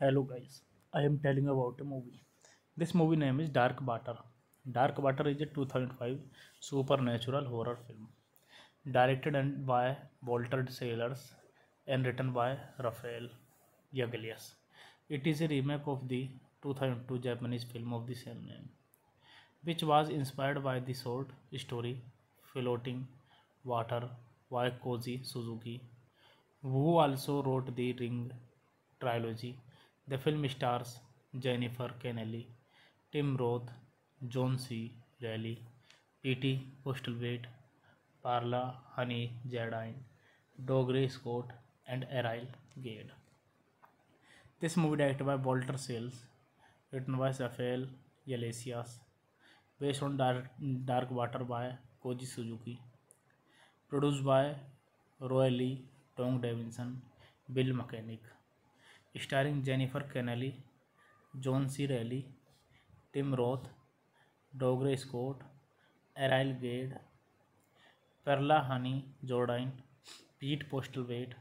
Hello guys, I am telling about a movie. This movie name is Dark Water. Dark Water is a 2005 supernatural horror film directed by Walter Sellers and written by Raphael Yaglias. It is a remake of the 2002 Japanese film of the same name, which was inspired by the short story Floating Water by Koji Suzuki, who also wrote the Ring trilogy the film stars Jennifer Connelly Tim Roth John C Reilly Pete Postlethwaite Perla Haney Jardine Dougray Scott and Ariel Gade this movie direct by Walter Salles written by Rafael Yglesias based on dark water by Koji Suzuki produce by Roy Lee Doug Davison Bill Mechanic starring Jennifer Connelly John C Reilly Tim Roth Dougray Scott Ariel Gade Perla Haney Jardine Pete Postlethwaite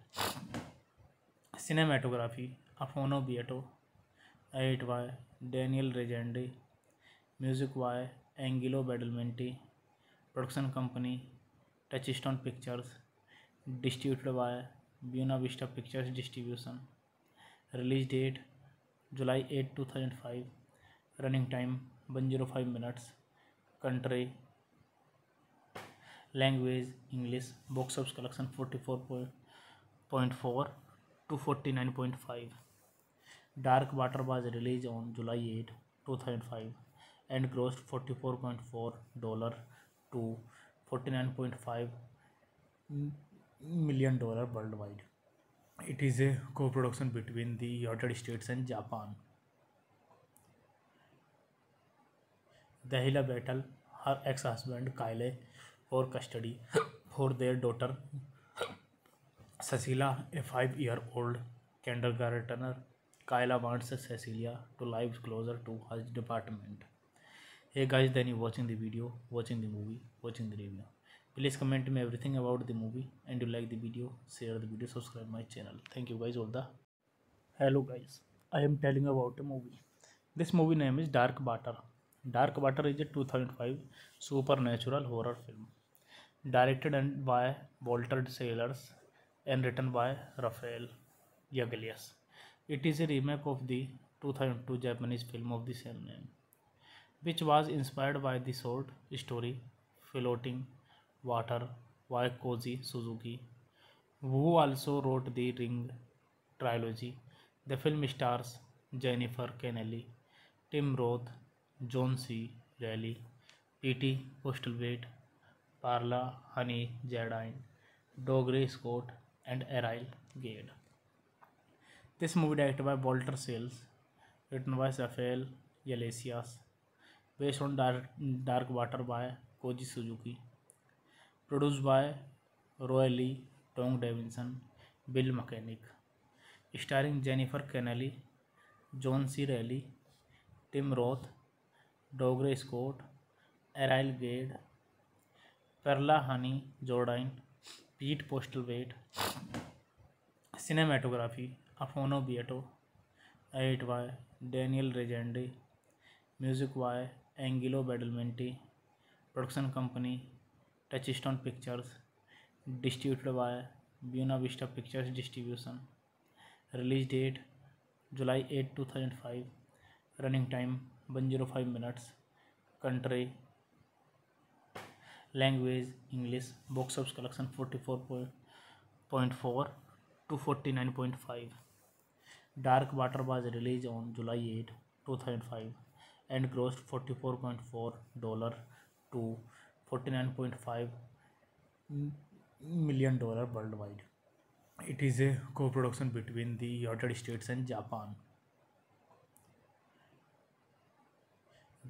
cinematography Affonso Beato edited by Daniel Rezende music by Angelo Badalamenti production company Touchstone Pictures distributed by Buena Vista Pictures Distribution Release date July 8, 2005. Running time 105 minutes. Country language English. Box office collection 44.4 to 49.5. Dark Water was released on July 8, 2005 and grossed $44.4 to $49.5 million worldwide. It is a co-production between the United States and Japan. Dahila battled her ex-husband Kyle for custody for their daughter Cecilia, a 5-year-old kindergartner. Kyle wants Cecilia to live closer to her department. Hey guys, thank you for watching the video, watching the movie, watching the review. please comment me everything about the movie and you like the video share the video subscribe my channel thank you guys all the hello guys i am telling about a movie this movie name is dark water dark water is a 2005 supernatural horror film directed and by walter sailors and written by raphael yaglias it is a remake of the 2002 japanese film of the same name which was inspired by the short story floating water Waikoji Suzuki, who also wrote the Ring trilogy. The film stars Jennifer Connelly, Tim Roth, John C. Reilly, P.T. Postlethwaite, Parla Honey Jardine, Dougray Scott, and Errol Gade. This movie directed by Walter Sales, written by Raphael Yglesias, based on Dark, Dark Water by Koji Suzuki. Produce by Roy Lee Doug Davison Bill Mechanic starring Jennifer Connelly John C Reilly Tim Roth Dougray Scott Ariel Gade Perla Haney Jardine Pete Postlethwaite cinematography Affonso Beato edited by Daniel Rezende music by Angelo Badalamenti production company Touchstone Pictures, distributed by Buena Vista Pictures Distribution. Release date July 8, 2005. Running time 105 minutes. Country language English. Box office collection 44.4 to 49.5. Dark Water was released on July 8, 2005 and grossed $44.4 to forty nine point five million dollar worldwide. It is a co-production between the United States and Japan.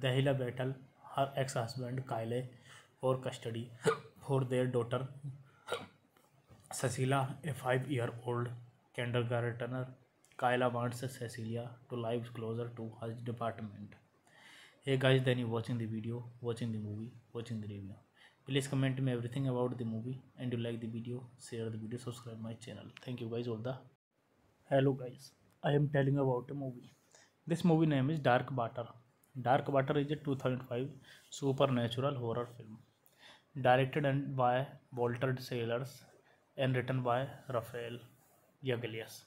Dahila battled her ex-husband Kyle for custody for their daughter Cecilia, a five-year-old kindergartner. Kyla wants Cecilia to live closer to her department. hey guys then you watching the video watching the movie watching the review please comment me everything about the movie and you like the video share the video subscribe my channel thank you guys all the hello guys i am telling about a movie this movie name is dark water dark water is a 2005 supernatural horror film directed and by walter sailors and written by rafael Yaglias.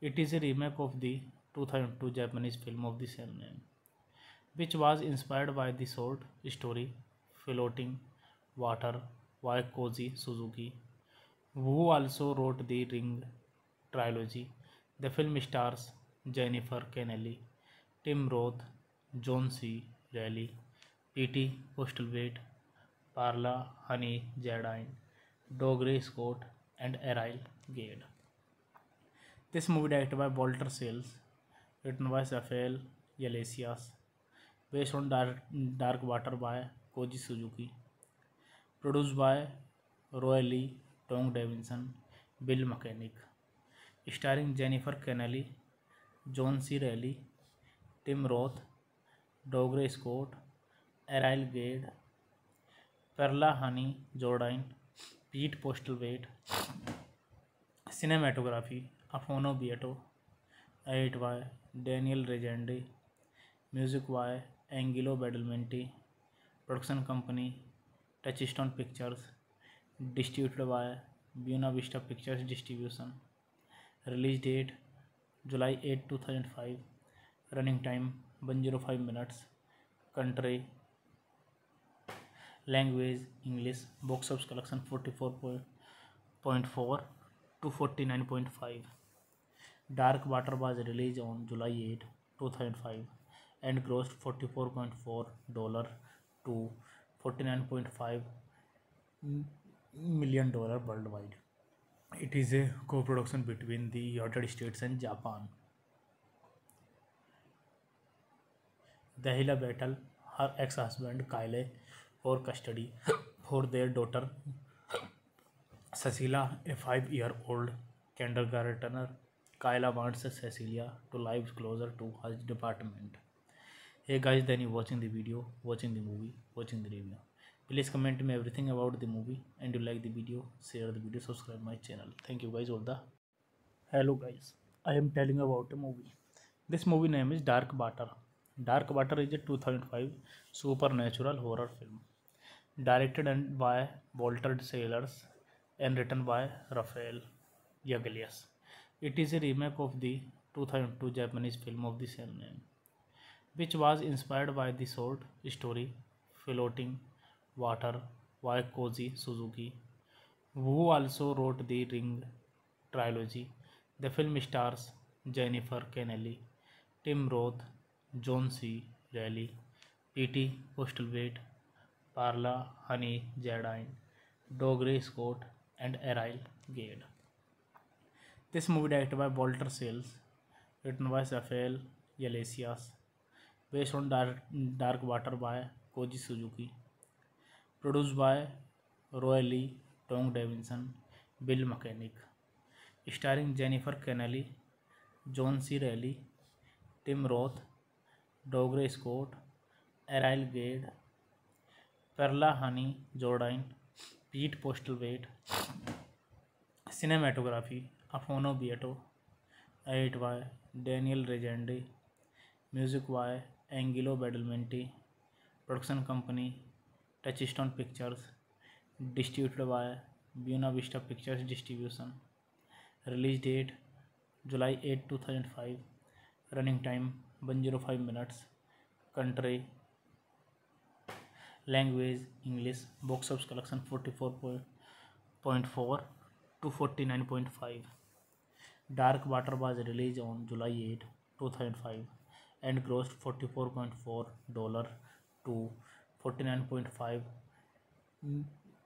It is a remake of the 2002 Japanese film of the same name. which was inspired by the short story Floating Water by Koji Suzuki, who also wrote the Ring trilogy. The film stars Jennifer Connelly, Tim Roth, John C. Reilly, P.T. Postlethwaite, Parla Honey Jardine, Dougray Scott, and Errol Gade. This movie directed by Walter Sales, written by Raphael Yglesias, based on Dark Water by Koji Suzuki, produced by Roy Lee, Tom Davidson, Bill Mechanic, starring Jennifer Connelly, John C. Reilly, Tim Roth, Dougray Scott, Errol Gade, Perla Honey Jordan, Pete Postlewaite. Cinematography, Afonso Beato. Edit by Daniel Regende. Music by Angelo Badalamenti Production Company, Touchstone Pictures, distributed by Buena Vista Pictures Distribution. Release date July 8, 2005. Running time 105 minutes. Country language English. Box office collection 44.4 to 49.5. Dark Water was released on July 8, 2005 and grossed $44.4 to $49.5 million worldwide. It is a co-production between the United States and Japan. Dahila battled her ex-husband Kyle for custody for their daughter Cecilia, a 5-year-old kindergartner. Kyle wants Cecilia to live closer to her department. hey guys then you watching the video watching the movie watching the review please comment me everything about the movie and you like the video share the video subscribe my channel thank you guys all the hello guys i am telling about a movie this movie name is dark water dark water is a 2005 supernatural horror film directed and by walter sailors and written by rafael Yaglias. It is a remake of the 2002 Japanese film of the same name. which was inspired by the short story Floating Water by Koji Suzuki, who also wrote the Ring trilogy. The film stars Jennifer Connelly, Tim Roth, John C. Reilly, P.T. Postlethwaite, Parla Honey Jardine, Dougray Scott, and Errol Gade. This movie directed by Walter Sales, written by Raphael Yglesias, based on Dark Water by Koji Suzuki, produced by Roy Lee, Tom Davidson, Bill Mechanic, starring Jennifer Connelly, John C. Reilly, Tim Roth, Dougray Scott, Errol Gade, Perla Honey Jordan, Pete Postlethwaite. Cinematography, Afonso Beato. Edit by Daniel Regendi. Music by Angelo Badalamenti Production Company, Touchstone Pictures, distributed by Buena Vista Pictures Distribution. Release date July 8, 2005. Running time 105 minutes. Country language English. Box office collection 44.4 to 49.5. Dark Water was released on July 8, 2005 and grossed $44.4 to $49.5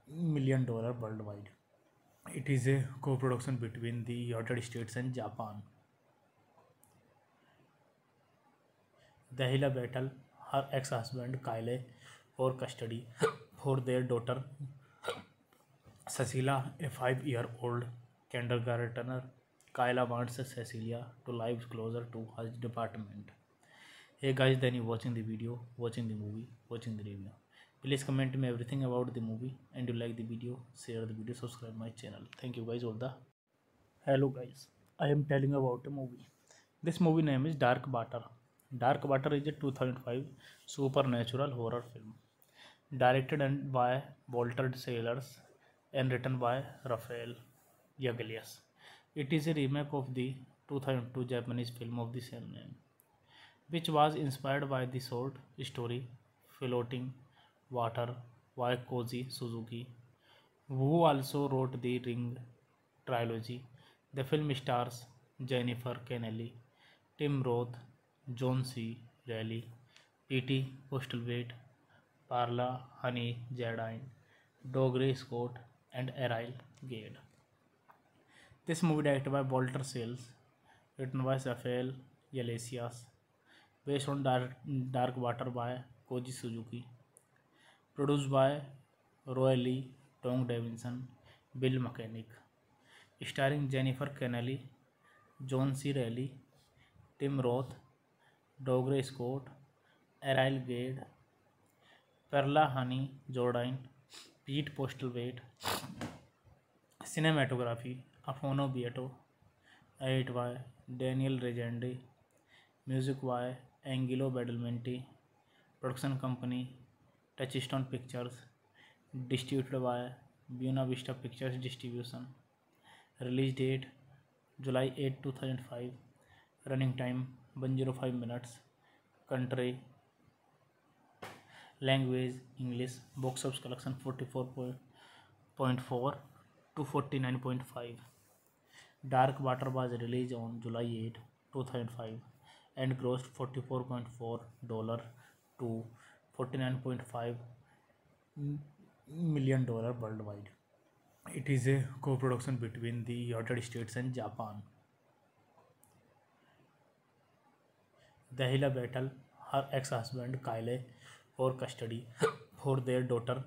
million worldwide. It is a co-production between the United States and Japan. Dahila battled her ex-husband Kyle for custody for their daughter Cecilia, a 5-year-old kindergartner. Kyle wants Cecilia to live closer to her department. hey guys then you watching the video watching the movie watching the review please comment me everything about the movie and you like the video share the video subscribe my channel thank you guys all the hello guys i am telling about a movie this movie name is dark water dark water is a 2005 supernatural horror film directed and by Walter Sailors and written by rafael Yaglias. It is a remake of the 2002 Japanese film of the same name. which was inspired by the short story Floating Water by Koji Suzuki, who also wrote the Ring trilogy. The film stars Jennifer Connelly, Tim Roth, John C. Reilly, P.T. Postlethwaite, Parla Honey Jardine, Dougray Scott, and Errol Gade. This movie directed by Walter Sales, written by Raphael Yglesias, based on Dark Water by Koji Suzuki, produced by Roy Lee, Tom Davidson, Bill Mechanic, starring Jennifer Connelly, John C. Reilly, Tim Roth, Dougray Scott, Errol Gade, Perla Honey Jordan, Pete Postlewaite. Cinematography, Afonso Beato. Edit by Daniel Regendi. Music by Angelo Badalamenti Production Company, Touchstone Pictures, distributed by Buena Vista Pictures Distribution. Release date July 8, 2005. Running time 105 minutes. Country language English. Box office collection 44.4 to 49.5. Dark Water was released on July 8, 2005 and grossed $44.4 to $49.5 million worldwide. It is a co-production between the United States and Japan. Dahila battled her ex-husband Kyle for custody for their daughter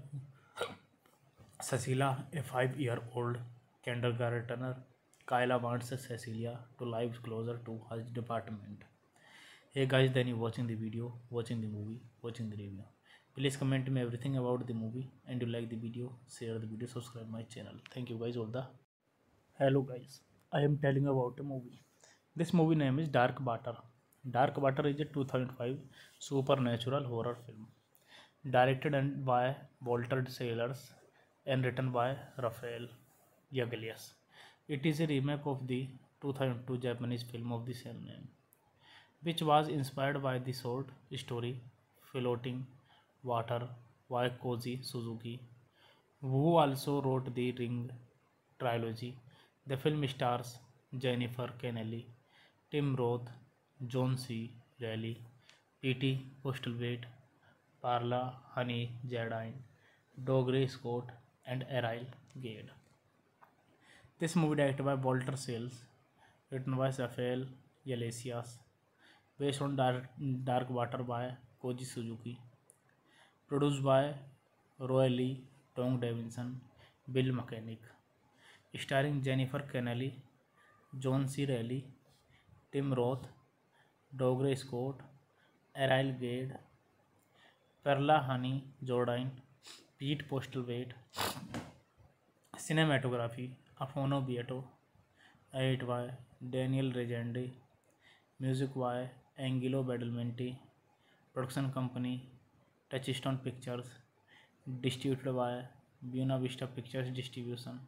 Cecilia, a 5-year-old kindergartner. Kyle wants Cecilia to live closer to her department hey guys then you watching the video watching the movie watching the review please comment me everything about the movie and you like the video share the video subscribe my channel thank you guys all the hello guys i am telling about a movie this movie name is dark water dark water is a 2005 supernatural horror film directed and by walter sailors and written by rafael Yagalias. it is a remake of the 2002 japanese film of the same name which was inspired by the short story Floating Water by Koji Suzuki, who also wrote the Ring trilogy. The film stars Jennifer Connelly, Tim Roth, John C. Reilly, P.T. Postlethwaite, Parla Honey Jardine, Dougray Scott, and Errol Gade. This movie directed by Walter Sales, written by Raphael Yglesias, based on Dark Water by Koji Suzuki, produced by Roy Lee, Tom Davidson, Bill Mechanic, starring Jennifer Connelly, John C. Reilly, Tim Roth, Dougray Scott, Errol Gade, Perla Honey Jordan, Pete Postlewaite. Cinematography, Afonso Beato. Edit by Daniel Regendi. Music by Angelo Badalamenti Production Company, Touchstone Pictures, distributed by Buena Vista Pictures Distribution.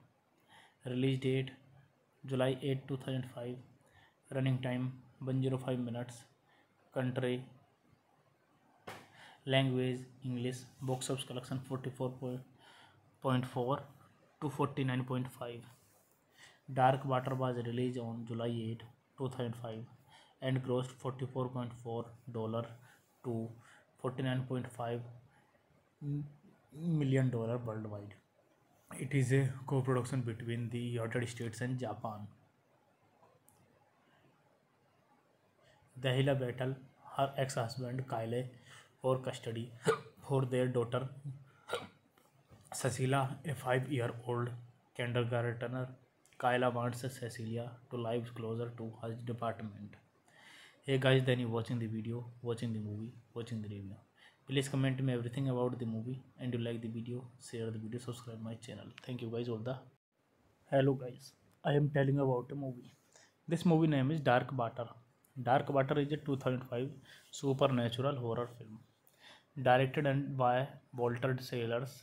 Release date July 8, 2005. Running time 105 minutes. Country language English. Box office collection 44.4 to 49.5. Dark Water was released on July 8, 2005 and grossed $44.4 to $49.5 million worldwide. It is a co-production between the United States and Japan. Dahila battled her ex-husband Kyle for custody for their daughter Cecilia, a 5-year-old kindergartner. Kyle wants Cecilia to live closer to her department. hey guys then you watching the video watching the movie watching the review please comment me everything about the movie and you like the video share the video subscribe my channel thank you guys all the hello guys i am telling about a movie this movie name is dark water dark water is a 2005 supernatural horror film directed and by walter sailors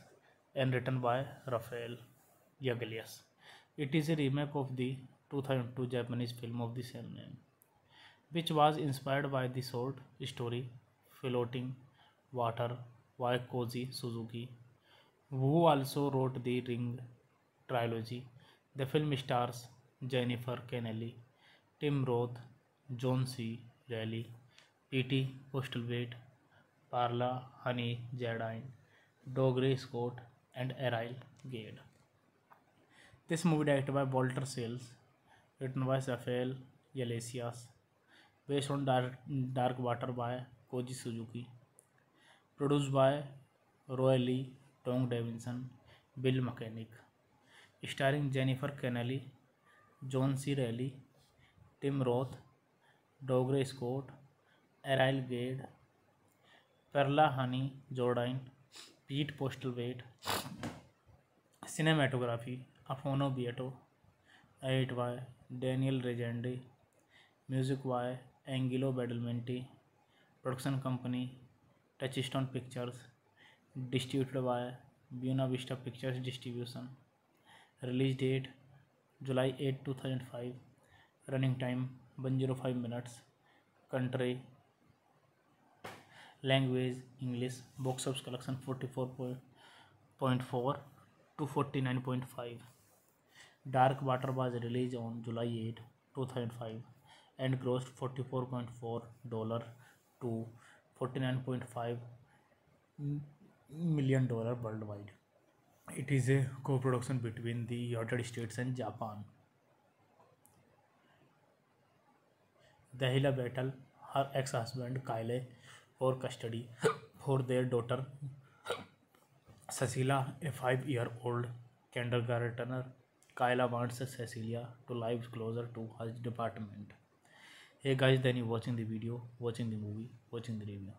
and written by rafael Yaglias. It is a remake of the 2002 Japanese film of the same name. which was inspired by the short story Floating Water by Koji Suzuki, who also wrote the Ring trilogy. The film stars Jennifer Connelly, Tim Roth, John C. Reilly, P.T. Postlethwaite, Parla Honey Jardine, Dougray Scott, and Ariel Gade. This movie directed by Walter Sales, written by Raphael Yglesias, based on Dark Water by Koji Suzuki, produced by Roy Lee, Tom Davidson, Bill Mechanic, starring Jennifer Connelly, John C. Reilly, Tim Roth, Dougray Scott, Errol Gade, Perla Honey Jordan, Pete Postlewaite. Cinematography, Afonso Beato. Edit by Daniel Regendi. Music by Angelo Badalamenti Production Company, Touchstone Pictures, distributed by Buena Vista Pictures Distribution. Release date July 8, 2005. Running time 105 minutes. Country language English. Box office collection 44.4 to 49.5. Dark Water was released on July 8, 2005 and grossed $44.4 to $49.5 million worldwide. It is a co-production between the United States and Japan. Dahila battled her ex-husband Kyle for custody for their daughter Cecilia, a 5-year-old kindergartner. Kyle wants Cecilia to live closer to her department. hey guys then you watching the video watching the movie watching the review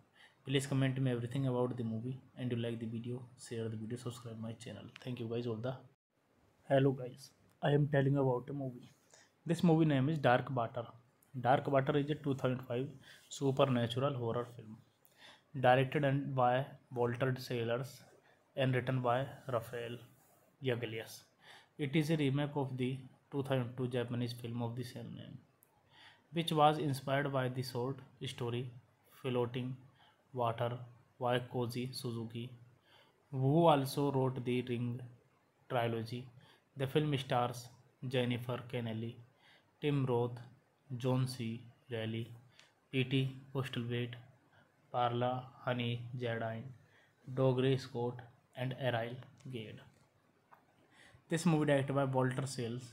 please comment me everything about the movie and you like the video share the video subscribe my channel thank you guys all the hello guys i am telling about a movie this movie name is dark water dark water is a 2005 supernatural horror film directed and by walter sailors and written by rafael Yaglias. It is a remake of the 2002 Japanese film of the same name. which was inspired by the short story Floating Water by Koji Suzuki, who also wrote the Ring trilogy. The film stars Jennifer Connelly, Tim Roth, John C. Reilly, P.T. Postlethwaite, Parla Honey Jardine, Dougray Scott, and Errol Gade. This movie directed by Walter Sales,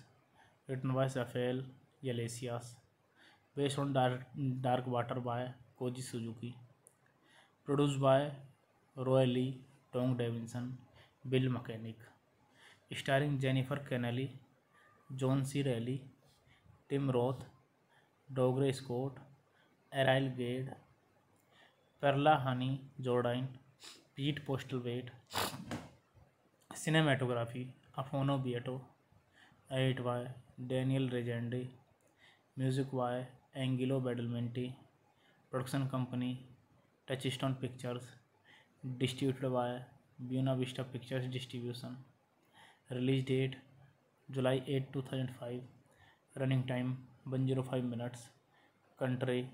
written by Raphael Yglesias, based on Dark Water by Koji Suzuki, produced by Roy Lee, Tom Davidson, Bill Mechanic, starring Jennifer Connelly, John C. Reilly, Tim Roth, Dougray Scott, Errol Gade, Perla Honey Jordan, Pete Postlewaite. Cinematography, Afonso Beato. Edit by Daniel Regendi. Music by Angelo Badalamenti Production Company, Touchstone Pictures, distributed by Buena Vista Pictures Distribution. Release date July 8, 2005. Running time 105 minutes. Country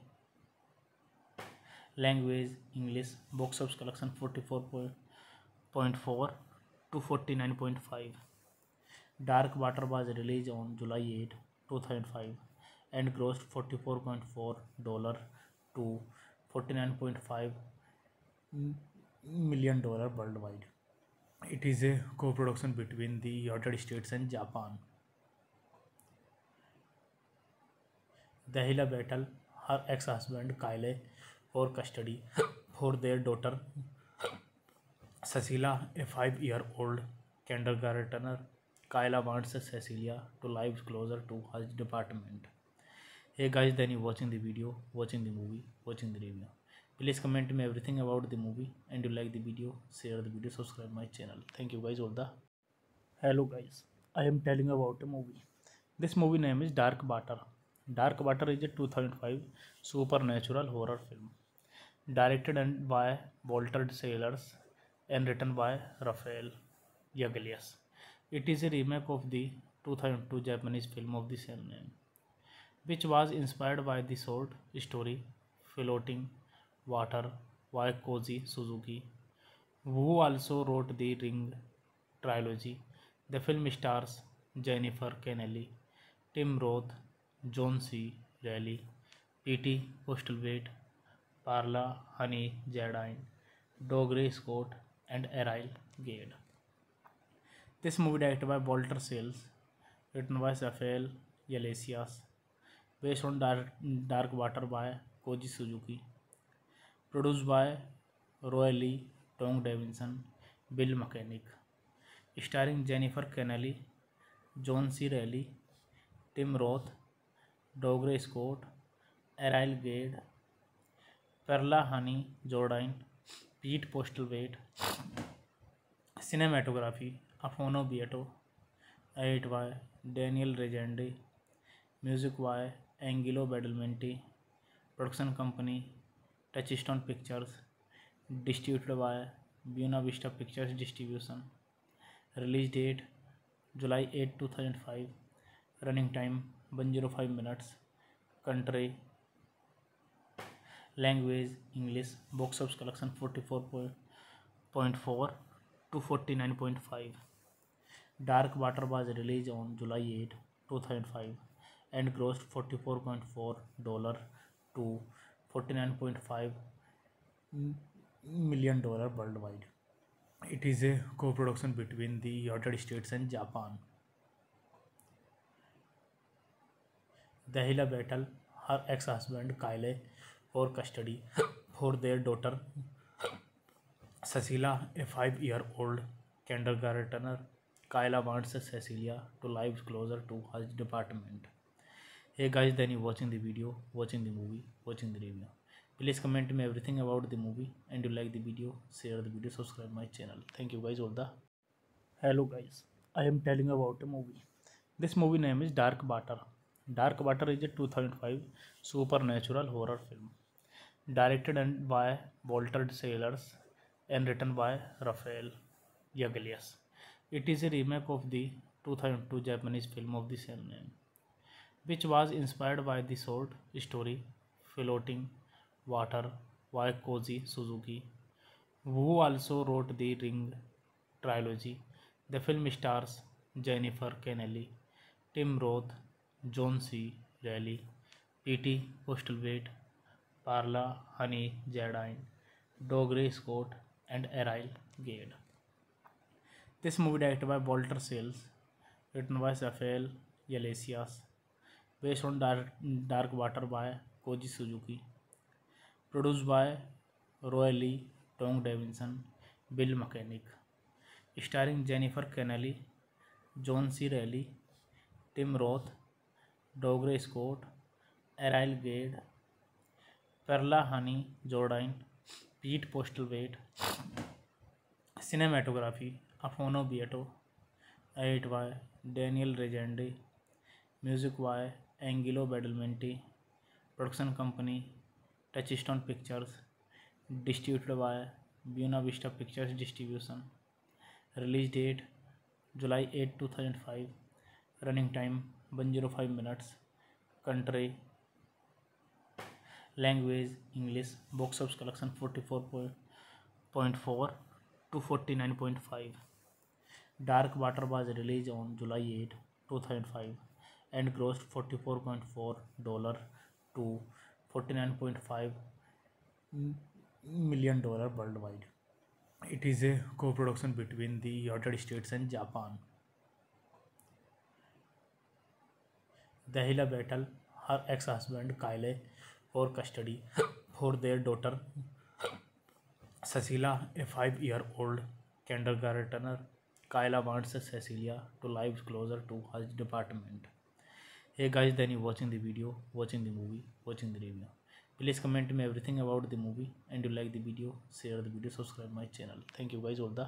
language English. Box office collection 44.4 to 49.5. Dark Water was released on July 8, 2005 and grossed $44.4 to $49.5 million worldwide. It is a co-production between the United States and Japan. Dahila battled her ex-husband Kyle for custody for their daughter Cecilia, a 5-year-old kindergartner. Kyle wants Cecilia to live closer to her department. hey guys then you watching the video watching the movie watching the review please comment me everything about the movie and you like the video share the video subscribe my channel thank you guys all the hello guys i am telling about a movie this movie name is dark water dark water is a 2005 supernatural horror film directed and by walter sailors and written by rafael Yaglias. It is a remake of the 2002 Japanese film of the same name. which was inspired by the short story Floating Water by Koji Suzuki, who also wrote the Ring trilogy. The film stars Jennifer Connelly, Tim Roth, John C. Reilly, P.T. Postlethwaite, Parla Honey Jardine, Dougray Scott, and Errol Gade. This movie directed by Walter Sales, written by Raphael Yglesias, based on Dark Water by Koji Suzuki, produced by Roy Lee, Tom Davidson, Bill Mechanic, starring Jennifer Connelly, John C. Reilly, Tim Roth, Dougray Scott, Errol Gade, Perla Honey Jordan, Pete Postlewaite. Cinematography, Afonso Beato. Edit by Daniel Regende. Music by Angelo Badalamenti Production Company, Touchstone Pictures, distributed by Buena Vista Pictures Distribution. Release date July 8, 2005. Running time 105 minutes. Country language English. Box office collection 44.4 to 49.5. Dark Water was released on July 8, 2005 and grossed $44.4 to $49.5 million worldwide. It is a co-production between the United States and Japan. Dahila battled her ex-husband Kyle for custody for their daughter Cecilia, a 5-year-old kindergartner. Kyle wants Cecilia to live closer to her department. hey guys then you watching the video watching the movie watching the review please comment me everything about the movie and you like the video share the video subscribe my channel thank you guys all the hello guys i am telling about a movie this movie name is dark water dark water is a 2005 supernatural horror film directed and by walter sailors and written by rafael Yaglias. It is a remake of the 2002 Japanese film of the same name. which was inspired by the short story Floating Water by Koji Suzuki, who also wrote the Ring trilogy. The film stars Jennifer Connelly, Tim Roth, John C. Reilly, P.T. Postlethwaite, Parla Honey Jardine, Dougray Scott, and Ariel Gade. This movie directed by Walter Sales, written by Raphael Yglesias, based on Dark Water by Koji Suzuki, produced by Roy Lee, Tom Davidson, Bill Mechanic, starring Jennifer Connelly, John C. Reilly, Tim Roth, Dougray Scott, Errol Gade, Perla Honey Jordan, Pete Postlethwaite. Cinematography, Afonso Beato. Edit by Daniel Regende. Music by Angelo Badalamenti Production Company, Touchstone Pictures, distributed by Buena Vista Pictures Distribution. Release date July 8, 2005. Running time 105 minutes. Country language English. Box office collection 44.4 to 49.5. Dark Water was released on July 8, 2005 and grossed $44.4 to $49.5 million worldwide. It is a co-production between the United States and Japan. Dahila battled her ex-husband Kyle for custody for their daughter Cecilia, a 5-year-old kindergartner. Kyle wants Cecilia to live closer to her department. hey guys then you watching the video watching the movie watching the review please comment me everything about the movie and you like the video share the video subscribe my channel thank you guys all the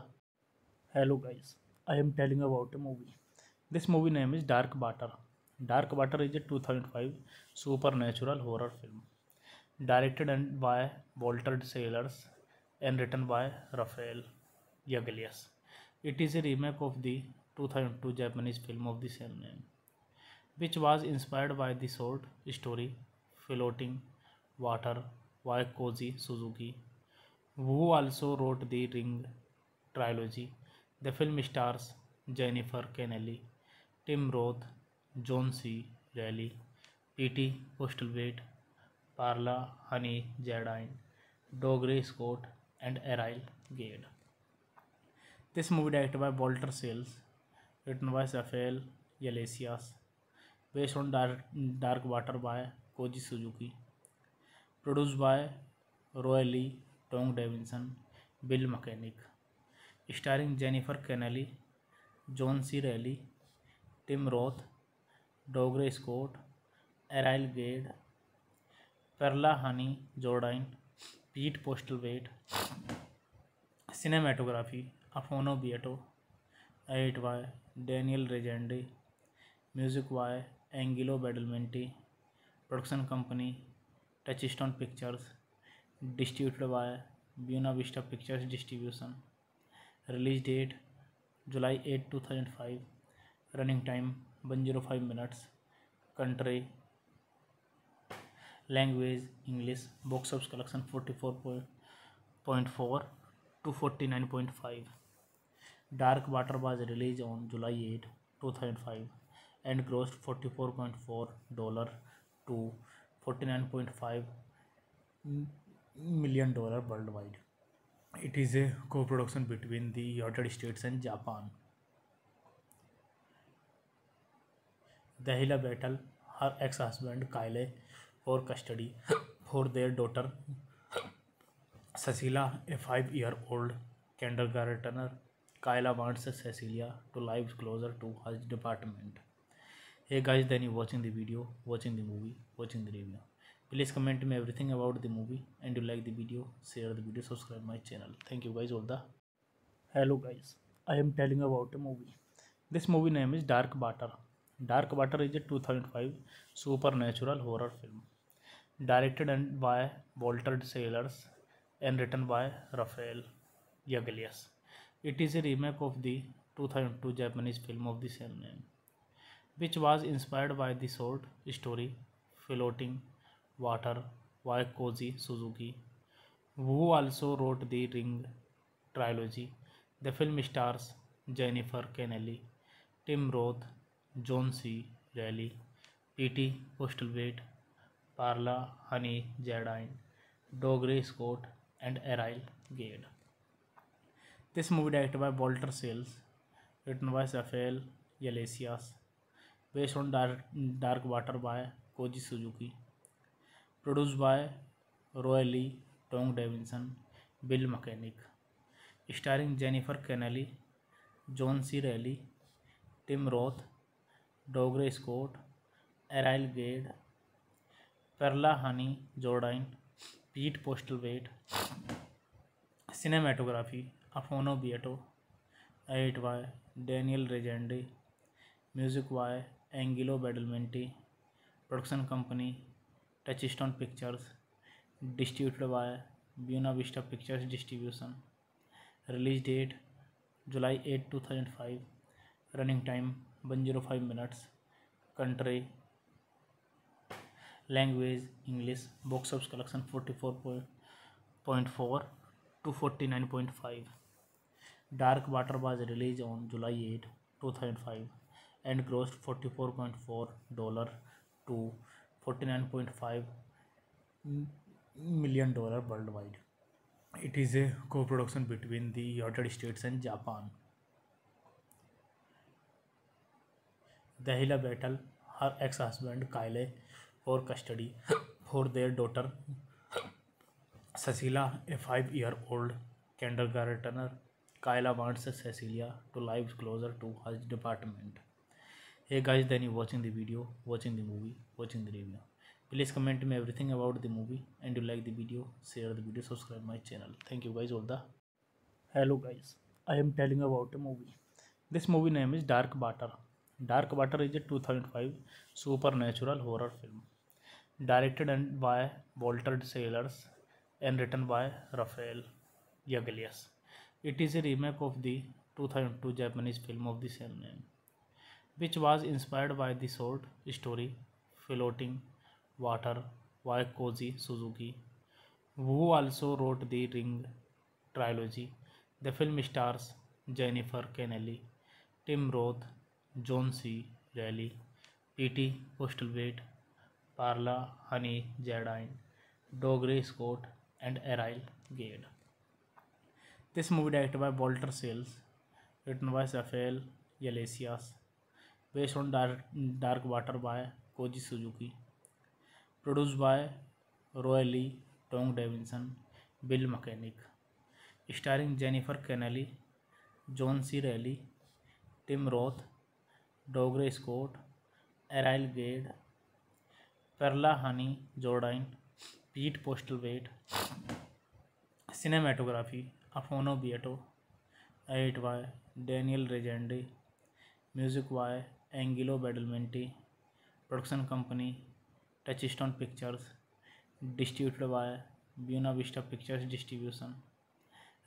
hello guys i am telling about a movie this movie name is dark water dark water is a 2005 supernatural horror film directed and by walter sailors and written by rafael Yaglias. It is a remake of the 2002 Japanese film of the same name. which was inspired by the short story Floating Water by Koji Suzuki, who also wrote the Ring trilogy. The film stars Jennifer Connelly, Tim Roth, John C. Reilly, P.T. Postlethwaite, Parla Honey Jardine, Dougray Scott, and Ariel Gade. This movie directed by Walter Sales, written by Raphael Yglesias, based on Dark Water by Koji Suzuki, produced by Roy Lee, Tom Davidson, Bill Mechanic, starring Jennifer Connelly, John C. Reilly, Tim Roth, Dougray Scott, Errol Gade, Perla Honey Jordan, Pete Postlethwaite. Cinematography, Afonso Beato. Edit by Daniel Regende. Music by Angelo Badalamenti Production Company, Touchstone Pictures, distributed by Buena Vista Pictures Distribution. Release date July 8, 2005. Running time 105 minutes. Country language English. Box office collection 44.4 to 49.5. Dark Water was released on July 8, 2005 and grossed $44.4 to $49.5 million worldwide. It is a co-production between the United States and Japan. Dahila battled her ex-husband Kyle for custody for their daughter Cecilia, a 5-year-old kindergartner. Kyle wants Cecilia to live closer to her department. hey guys then you watching the video watching the movie watching the review please comment me everything about the movie and you like the video share the video subscribe my channel thank you guys all the hello guys i am telling about a movie this movie name is dark water dark water is a 2005 supernatural horror film directed and by Walter Sailors and written by rafael Yaglias. It is a remake of the 2002 Japanese film of the same name. which was inspired by the short story Floating Water by Koji Suzuki, who also wrote the Ring trilogy. The film stars Jennifer Connelly, Tim Roth, John C. Reilly, P.T. Postlethwaite, Parla Honey Jardine, Dougray Scott, and Errol Gade. This movie directed by Walter Sales, written by Raphael Yglesias, based on Dark Water by Koji Suzuki, produced by Roy Lee, Tom Davidson, Bill Mechanic, starring Jennifer Connelly, John C. Reilly, Tim Roth, Dougray Scott, Errol Gade, Perla Honey Jordan, Pete Postlethwaite. Cinematography, Afonso Beato. Edit by Daniel Regende. Music by Angelo Badalamenti Production Company, Touchstone Pictures, distributed by Buena Vista Pictures Distribution. Release date July 8, 2005. Running time 105 minutes. Country language English. Box office collection 44.4 to 49.5. Dark Water was released on July 8, 2005 and grossed $44.4 to $49.5 million worldwide. It is a co-production between the United States and Japan. Dahila battled her ex-husband Kyle for custody for their daughter Cecilia, a 5-year-old kindergartner. Kyle wants Cecilia to live closer to her department. hey guys then you watching the video watching the movie watching the review please comment me everything about the movie and you like the video share the video subscribe my channel thank you guys all the hello guys i am telling about a movie this movie name is dark water dark water is a 2005 supernatural horror film directed and by walter sailors and written by rafael Yaglias. It is a remake of the 2002 Japanese film of the same name. which was inspired by the short story Floating Water by Koji Suzuki, who also wrote the Ring trilogy. The film stars Jennifer Connelly, Tim Roth, John C. Reilly, P.T. Postlethwaite, Parla Honey Jardine, Dougray Scott, and Errol Gade. This movie directed by Walter Sales, written by Raphael Yglesias, based on Dark Water by Koji Suzuki, produced by Roy Lee, Tom Davidson, Bill Mechanic, starring Jennifer Connelly, John C. Reilly, Tim Roth, Dougray Scott, Errol Gade, Perla Honey Jordan, Pete Postlewaite. Cinematography, Afonso Beato. Edit by Daniel Regendi. Music by Angelo Badalamenti Production Company, Touchstone Pictures, distributed by Buena Vista Pictures Distribution.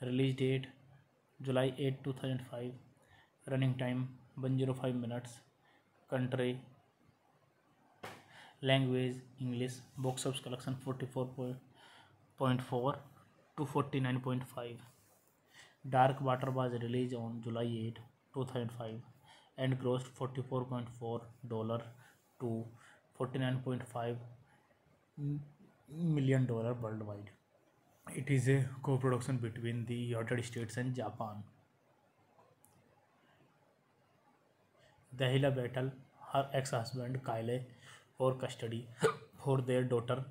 Release date July 8, 2005. Running time 105 minutes. Country language English. Box office collection 44.4 to 49.5. Dark Water was released on July 8, 2005 and grossed $44.4 to $49.5 million worldwide. It is a co-production between the United States and Japan. Dahila battled her ex-husband Kyle for custody for their daughter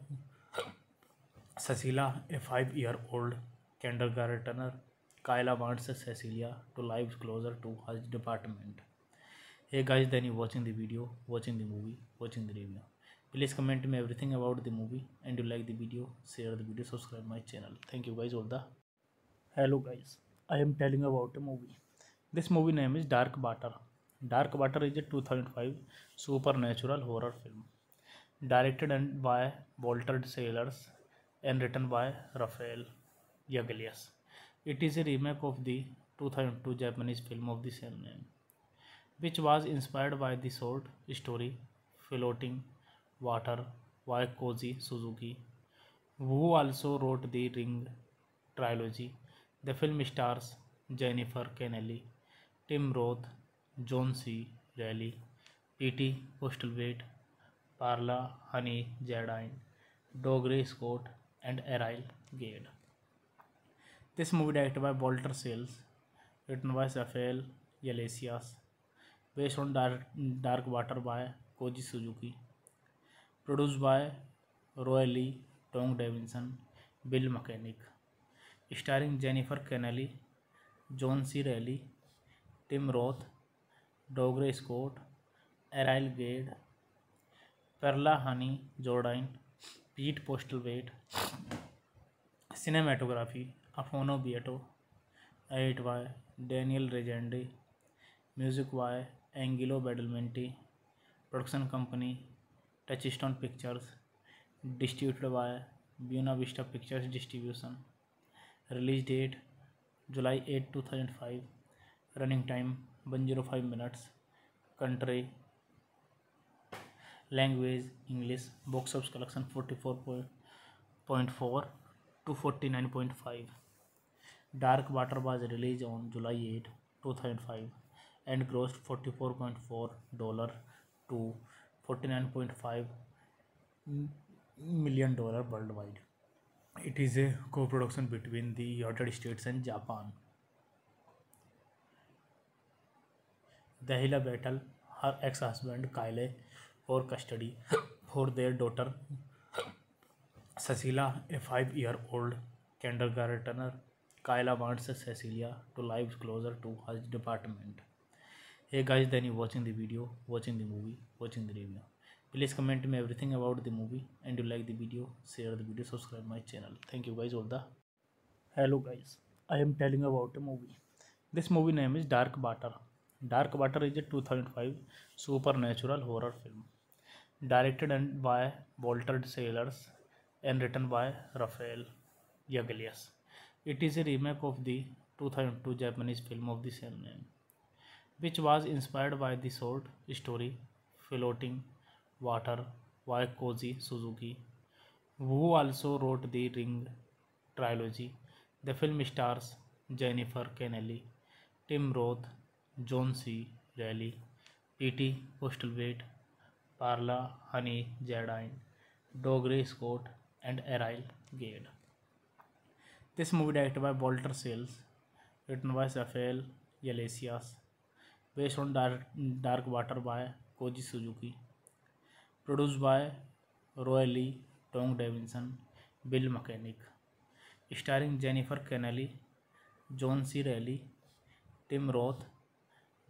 Cecilia, a 5-year-old kindergartner. Kyle wants Cecilia to live closer to her department. hey guys then you watching the video watching the movie watching the review please comment me everything about the movie and you like the video share the video subscribe my channel thank you guys all the hello guys i am telling about a movie this movie name is dark water dark water is a 2005 supernatural horror film directed and by walter sailors and written by rafael Yagalias. It is a remake of the 2002 Japanese film of the same name. which was inspired by the short story Floating Water by Koji Suzuki, who also wrote the Ring trilogy. The film stars Jennifer Connelly, Tim Roth, John C. Reilly, P.T. Postlethwaite, Parla Honey Jardine, Dougray Scott, and Ariel Gade. This movie directed by Walter Sales, written by Raphael Yglesias, based on Dark Water by Koji Suzuki, produced by Roy Lee, Tom Davidson, Bill Mechanic, starring Jennifer Connelly, John C. Reilly, Tim Roth, Dougray Scott, Errol Gade, Perla Honey Jordan, Pete Postlewaite. Cinematography, Afonso Beato. Edit by Daniel Regendi. Music by Angelo Badalamenti Production Company, Touchstone Pictures, distributed by Buena Vista Pictures Distribution. Release date July 8, 2005. Running time 105 minutes. Country language English. Box office collection 44.4 to 49.5. Dark Water was released on July 8, 2005 and grossed $44.4 to $49.5 million worldwide. It is a co-production between the United States and Japan. Dahila battled her ex-husband Kyle for custody for their daughter Cecilia, a 5-year-old kindergartner. Kyle wants Cecilia to live closer to her department. hey guys then you watching the video watching the movie watching the review please comment me everything about the movie and you like the video share the video subscribe my channel thank you guys all the hello guys i am telling about a movie this movie name is dark water dark water is a 2005 supernatural horror film directed and by walter sailors and written by rafael Yaglias. It is a remake of the 2002 Japanese film of the same name. which was inspired by the short story Floating Water by Koji Suzuki, who also wrote the Ring trilogy. The film stars Jennifer Connelly, Tim Roth, John C. Reilly, P.T. Postlethwaite, Parla Honey Jardine, Dougray Scott, and Ariel Gade. This movie directed by Walter Sales, written by Raphael Yglesias, based on Dark Water by Koji Suzuki, produced by Roy Lee, Tom Davidson, Bill Mechanic, starring Jennifer Connelly, John C. Reilly, Tim Roth,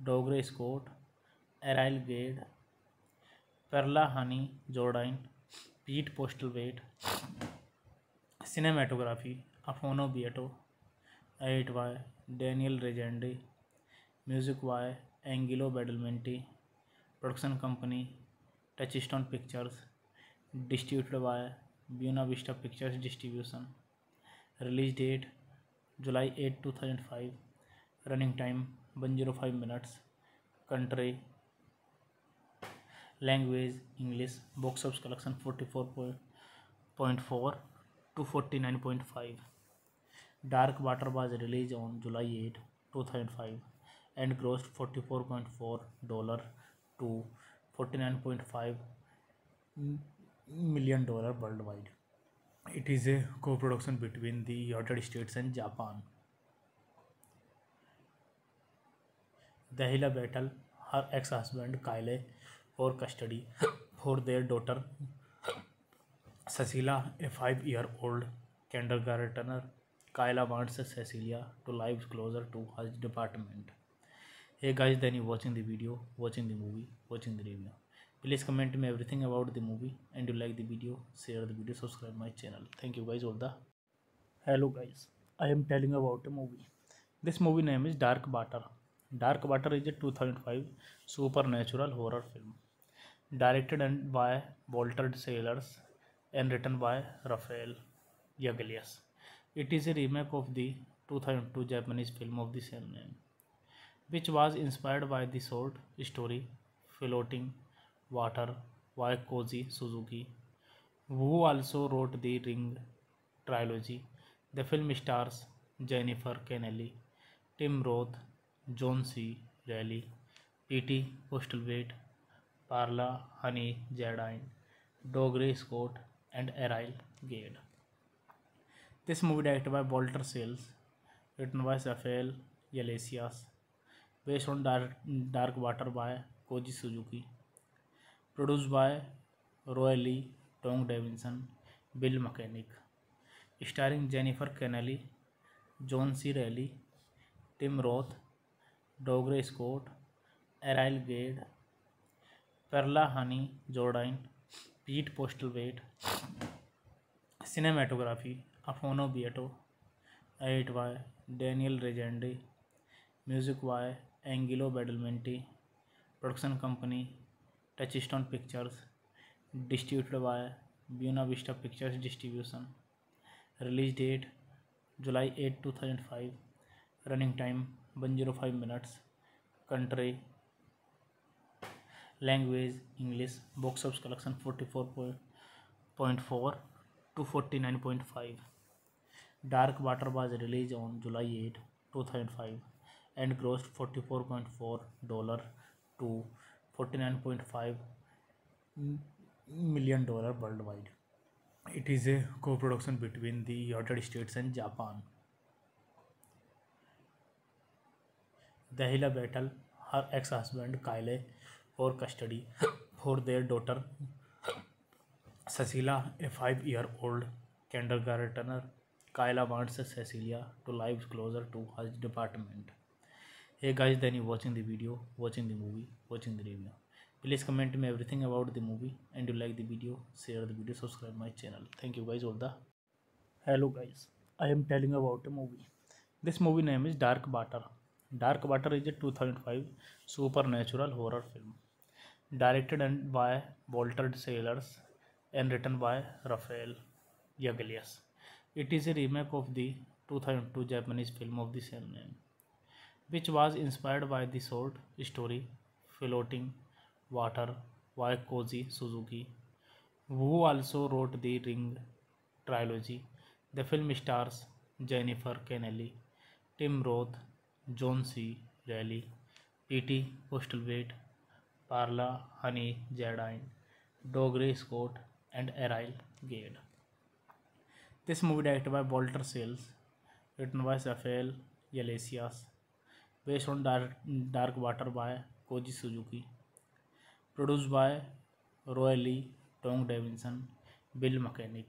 Dougray Scott, Errol Gade, Perla Honey Jordan, Pete Postlewaite. Cinematography, Afonso Beato. Edit by Daniel Regendi. Music by Angelo Badalamenti Production Company, Touchstone Pictures, distributed by Buena Vista Pictures Distribution. Release date July 8, 2005. Running time 105 minutes. Country language English. Box office collection 44.4 to 49.5. Dark Water was released on July 8, 2005 and grossed $44.4 to $49.5 million worldwide. It is a co-production between the United States and Japan. Dahila battled her ex-husband Kyle for custody for their daughter Cecilia, a 5-year-old kindergartner. Kyle wants Cecilia to live closer to her department. hey guys then you watching the video watching the movie watching the review please comment me everything about the movie and you like the video share the video subscribe my channel thank you guys all the hello guys i am telling about a movie this movie name is dark water dark water is a 2005 supernatural horror film directed and by Walter sellers and written by rafael Yaglias. It is a remake of the 2002 Japanese film of the same name. which was inspired by the short story Floating Water by Koji Suzuki, who also wrote the Ring trilogy. The film stars Jennifer Connelly, Tim Roth, John C. Reilly, P.T. Postlethwaite, Parla Honey Jardine, Dougray Scott, and Errol Gade. This movie directed by Walter Sales, written by Raphael Yglesias, based on Dark Water by Koji Suzuki, produced by Roy Lee, Tom Davidson, Bill Mechanic, starring Jennifer Connelly, John C. Reilly, Tim Roth, Dougray Scott, Errol Gade, Perla Honey Jordan, Pete Postlewaite. Cinematography, Afonso Beato. Edit by Daniel Regendi. Music by Angelo Badalamenti Production Company, Touchstone Pictures, distributed by Buena Vista Pictures Distribution. Release date July 8, 2005. Running time 105 minutes. Country language English. Box office collection 44.4 to 49.5. Dark Water was released on July 8, 2005 and grossed $44.4 to $49.5 million worldwide. It is a co-production between the United States and Japan. Dahila battled her ex-husband Kyle for custody for their daughter Cecilia, a 5-year-old kindergartner. Kyle wants Cecilia to live closer to her department. hey guys then you watching the video watching the movie watching the review please comment me everything about the movie and you like the video share the video subscribe my channel thank you guys all the hello guys i am telling about a movie this movie name is dark water dark water is a 2005 supernatural horror film directed and by walter sailors and written by rafael Yaglias. It is a remake of the 2002 Japanese film of the same name. which was inspired by the short story Floating Water by Koji Suzuki, who also wrote the Ring trilogy. The film stars Jennifer Connelly, Tim Roth, John C. Reilly, P.T. Postlethwaite, Parla Honey Jardine, Dougray Scott, and Ariel Gade. This movie directed by Walter Sales, written by Raphael Yglesias, based on Dark Water by Koji Suzuki, produced by Roy Lee, Tom Davidson, Bill Mechanic,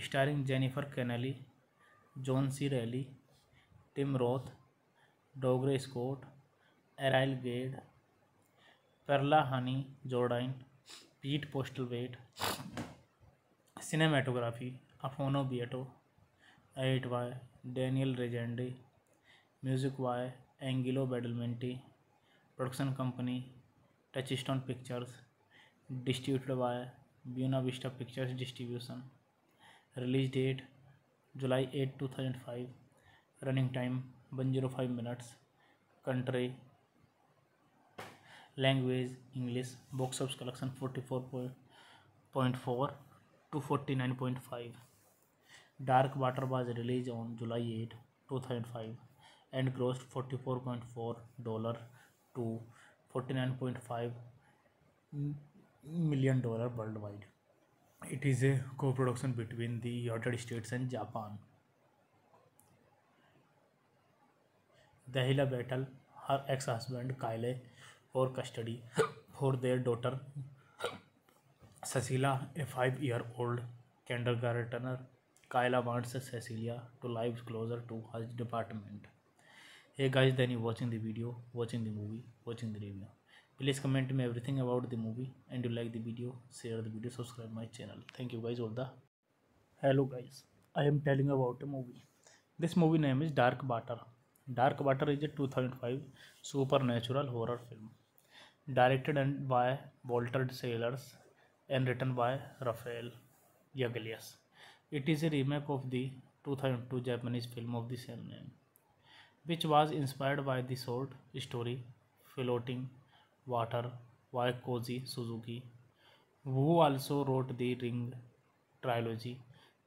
starring Jennifer Connelly, John C. Reilly, Tim Roth, Dougray Scott, Errol Gade, Perla Honey Jordan, Pete Postlewaite. Cinematography, Afonso Beato. Edit by Daniel Regendi. Music by Angelo Badalamenti Production Company, Touchstone Pictures, distributed by Buena Vista Pictures Distribution. Release date July 8, 2005. Running time 105 minutes. Country language English. Box office collection 44.4 to 49.5. Dark Water was released on July 8, 2005 and grossed $44.4 to $49.5 million worldwide. It is a co-production between the United States and Japan. Dahila battled her ex-husband Kyle for custody for their daughter Cecilia, a 5-year-old kindergartner. Kyle wants Cecilia to live closer to her department. hey guys then you watching the video watching the movie watching the review please comment me everything about the movie and you like the video share the video subscribe my channel thank you guys all the hello guys i am telling about a movie this movie name is dark water dark water is a 2005 supernatural horror film directed and by walter sailors and written by rafael Yaglias. It is a remake of the 2002 Japanese film of the same name. which was inspired by the short story Floating Water by Koji Suzuki, who also wrote the Ring trilogy.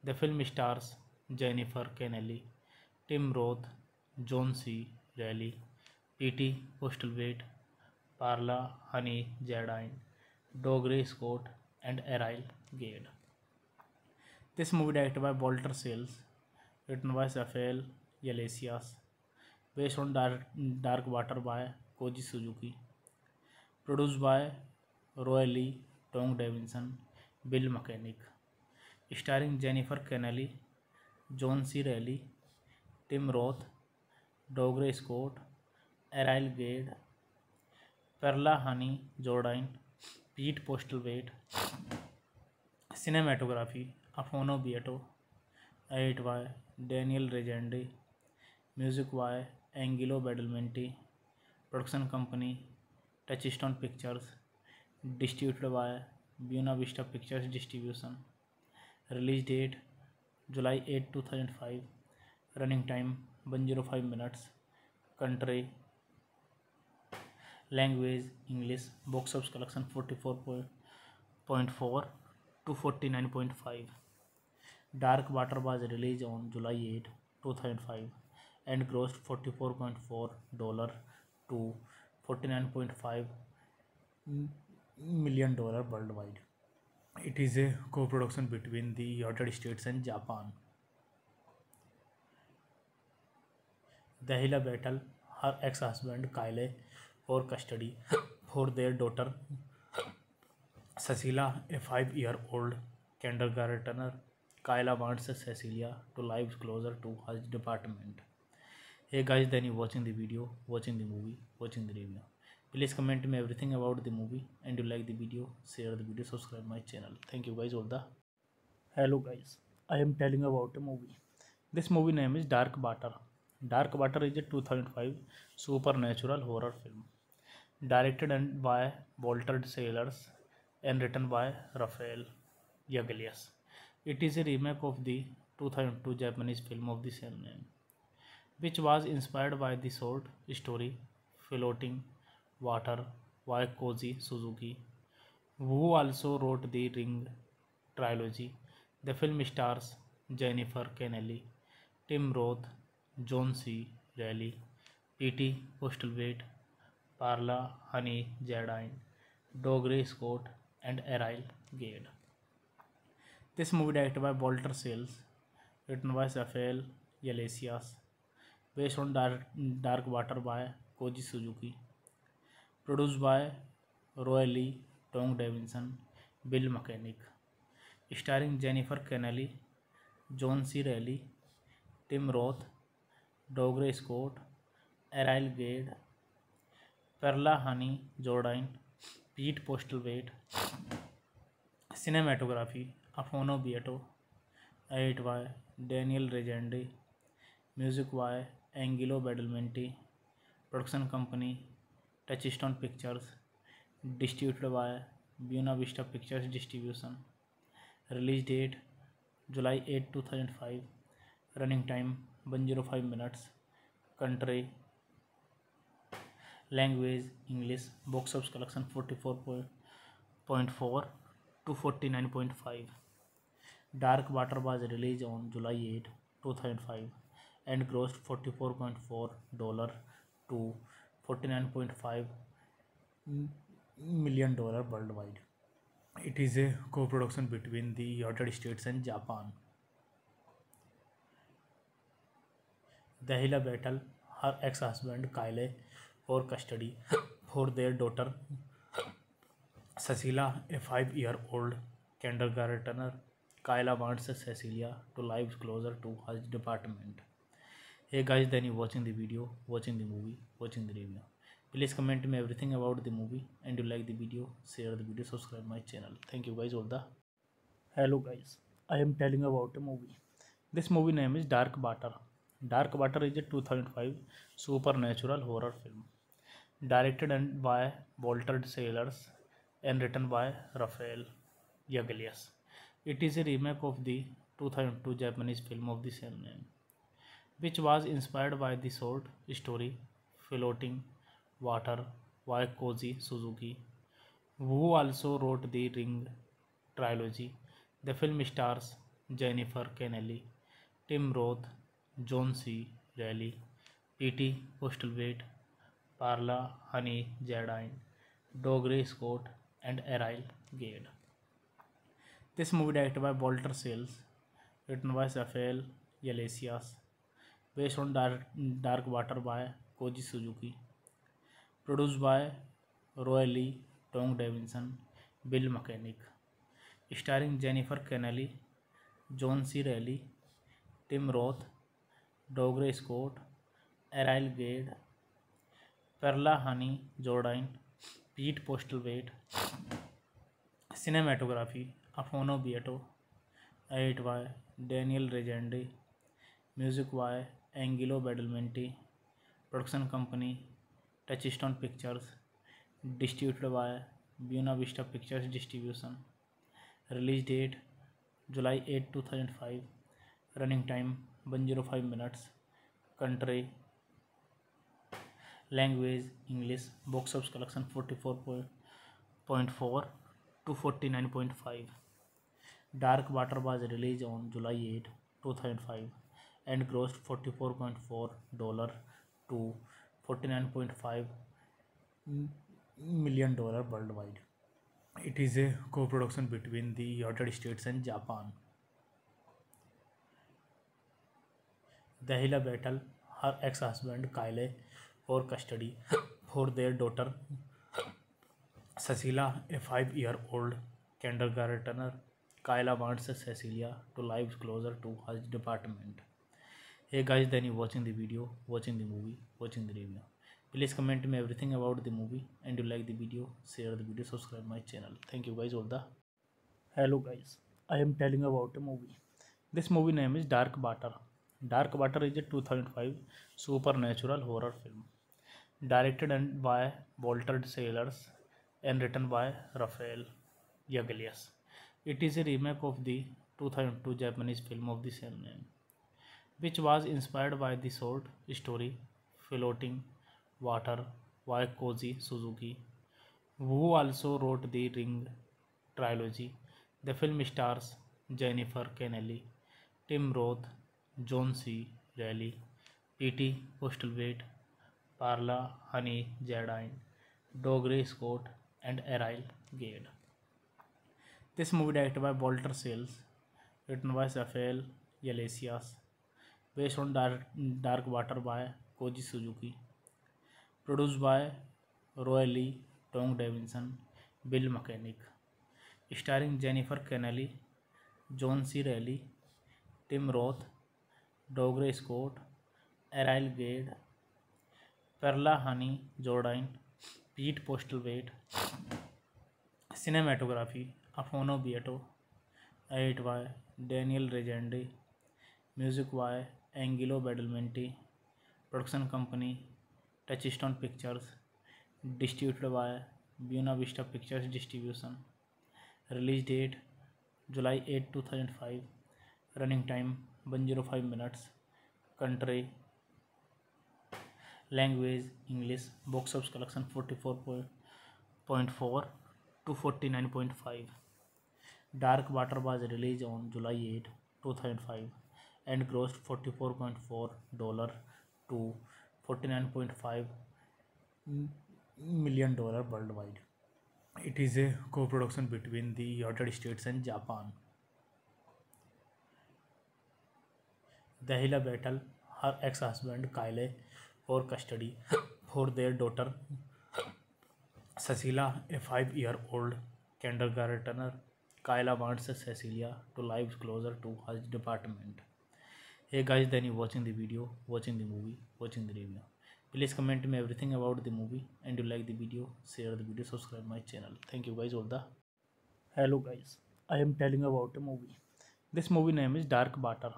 The film stars Jennifer Connelly, Tim Roth, John C. Reilly, P.T. Postlethwaite, Parla Honey Jardine, Dougray Scott, and Errol Gade. This movie directed by Walter Sales, written by Raphael Yglesias, based on Dark Water by Koji Suzuki, produced by Roy Lee, Tom Davidson, Bill Mechanic, starring Jennifer Connelly, John C. Reilly, Tim Roth, Dougray Scott, Errol Gade, Perla Honey Jordan, Pete Postlewaite. Cinematography, Afonso Beato. Edit by Daniel Regendi. Music by Angelo Badalamenti Production Company, Touchstone Pictures, distributed by Buena Vista Pictures Distribution. Release date July 8, 2005. Running time 105 minutes. Country language English. Box office collection 44.4 to 49.5. Dark Water was released on July 8, 2005 and grossed $44.4 to $49.5 million worldwide. It is a co-production between the United States and Japan. Dahila battled her ex-husband Kyle for custody for their daughter Cecilia, a 5-year-old kindergartner. Kyle wants Cecilia to live closer to her department. hey guys then you watching the video watching the movie watching the review please comment me everything about the movie and you like the video share the video subscribe my channel thank you guys all the hello guys i am telling about a movie this movie name is dark water dark water is a 2005 supernatural horror film directed and by Walter Sailors and written by rafael Yaglias. It is a remake of the 2002 Japanese film of the same name. which was inspired by the short story Floating Water by Koji Suzuki, who also wrote the Ring trilogy. The film stars Jennifer Connelly, Tim Roth, John C. Reilly, P.T. Postlethwaite, Parla Honey Jardine, Dougray Scott, and Errol Gade. This movie directed by Walter Sales, written by Raphael Yglesias, based on Dark Water by Koji Suzuki, produced by Roy Lee, Tom Davidson, Bill Mechanic, starring Jennifer Connelly, John C. Reilly, Tim Roth, Dougray Scott, Errol Gade, Perla Honey Jordan, Pete Postlewaite. Cinematography, Afonso Beato. Edit by Daniel Regendi. Music by Angelo Badalamenti Production Company, Touchstone Pictures, distributed by Buena Vista Pictures Distribution. Release date July 8, 2005. Running time 105 minutes. Country language English. Box office collection 44.4 to 49.5. Dark Water was released on July 8, 2005 and grossed $44.4 to $49.5 million worldwide. It is a co-production between the United States and Japan. Dahila battled her ex-husband Kyle for custody for their daughter Cecilia, a 5-year-old kindergartner. Kyle wants Cecilia to live closer to her department. hey guys then you watching the video watching the movie watching the review please comment me everything about the movie and you like the video share the video subscribe my channel thank you guys all the hello guys i am telling about a movie this movie name is dark water dark water is a 2005 supernatural horror film directed and by Walter sellers and written by rafael Yaglias. It is a remake of the 2002 Japanese film of the same name. which was inspired by the short story Floating Water by Koji Suzuki, who also wrote the Ring trilogy. The film stars Jennifer Connelly, Tim Roth, John C. Reilly, P.T. Postlethwaite, Parla Honey Jardine, Dougray Scott, and Ariel Gade. This movie directed by Walter Sales, written by Raphael Yglesias, based on Dark Water by Koji Suzuki, produced by Roy Lee, Tom Davidson, Bill Mechanic, starring Jennifer Connelly, John C. Reilly, Tim Roth, Dougray Scott, Errol Gade, Perla Honey Jordan, Pete Postlethwaite. Cinematography, Afonso Beato. Edit by Daniel Regende. Music by Angelo Badalamenti Production Company, Touchstone Pictures, distributed by Buena Vista Pictures Distribution. Release date July 8, 2005. Running time 105 minutes. Country language English. Box office collection 44.4 to 49.5. Dark Water was released on July 8, 2005 and grossed $44.4 to $49.5 million worldwide. It is a co-production between the United States and Japan. Dahila battled her ex-husband Kyle for custody for their daughter Cecilia, a 5-year-old kindergartner. Kyle wants Cecilia to live closer to her department. hey guys then you watching the video watching the movie watching the review please comment me everything about the movie and you like the video share the video subscribe my channel thank you guys all the hello guys i am telling about a movie this movie name is dark water dark water is a 2005 supernatural horror film directed and by Walter Sailors and written by rafael Yaglias. It is a remake of the 2002 Japanese film of the same name. which was inspired by the short story Floating Water by Koji Suzuki, who also wrote the Ring trilogy. The film stars Jennifer Connelly, Tim Roth, John C. Reilly, P.T. Postlethwaite, Parla Honey Jardine, Dougray Scott, and Errol Gade. This movie directed by Walter Sales, written by Raphael Yglesias, based on Dark Water by Koji Suzuki, produced by Roy Lee, Tom Davidson, Bill Mechanic, starring Jennifer Connelly, John C. Reilly, Tim Roth, Dougray Scott, Errol Gade, Perla Honey Jordan, Pete Postlewaite. Cinematography, Afonso Beato. Edit by Daniel Regendi. Music by Angelo Badalamenti Production Company, Touchstone Pictures, distributed by Buena Vista Pictures Distribution. Release date July 8, 2005. Running time 105 minutes. Country language English. Box office collection 44.4 to 49.5. Dark Water was released on July 8, 2005 and grossed $44.4 to $49.5 million worldwide. It is a co-production between the United States and Japan. Dahila battled her ex-husband Kyle for custody for their daughter Cecilia, a 5-year-old kindergartner. Kyle wants Cecilia to live closer to her department. hey guys then you watching the video watching the movie watching the review please comment me everything about the movie and you like the video share the video subscribe my channel thank you guys all the hello guys i am telling about a movie this movie name is dark water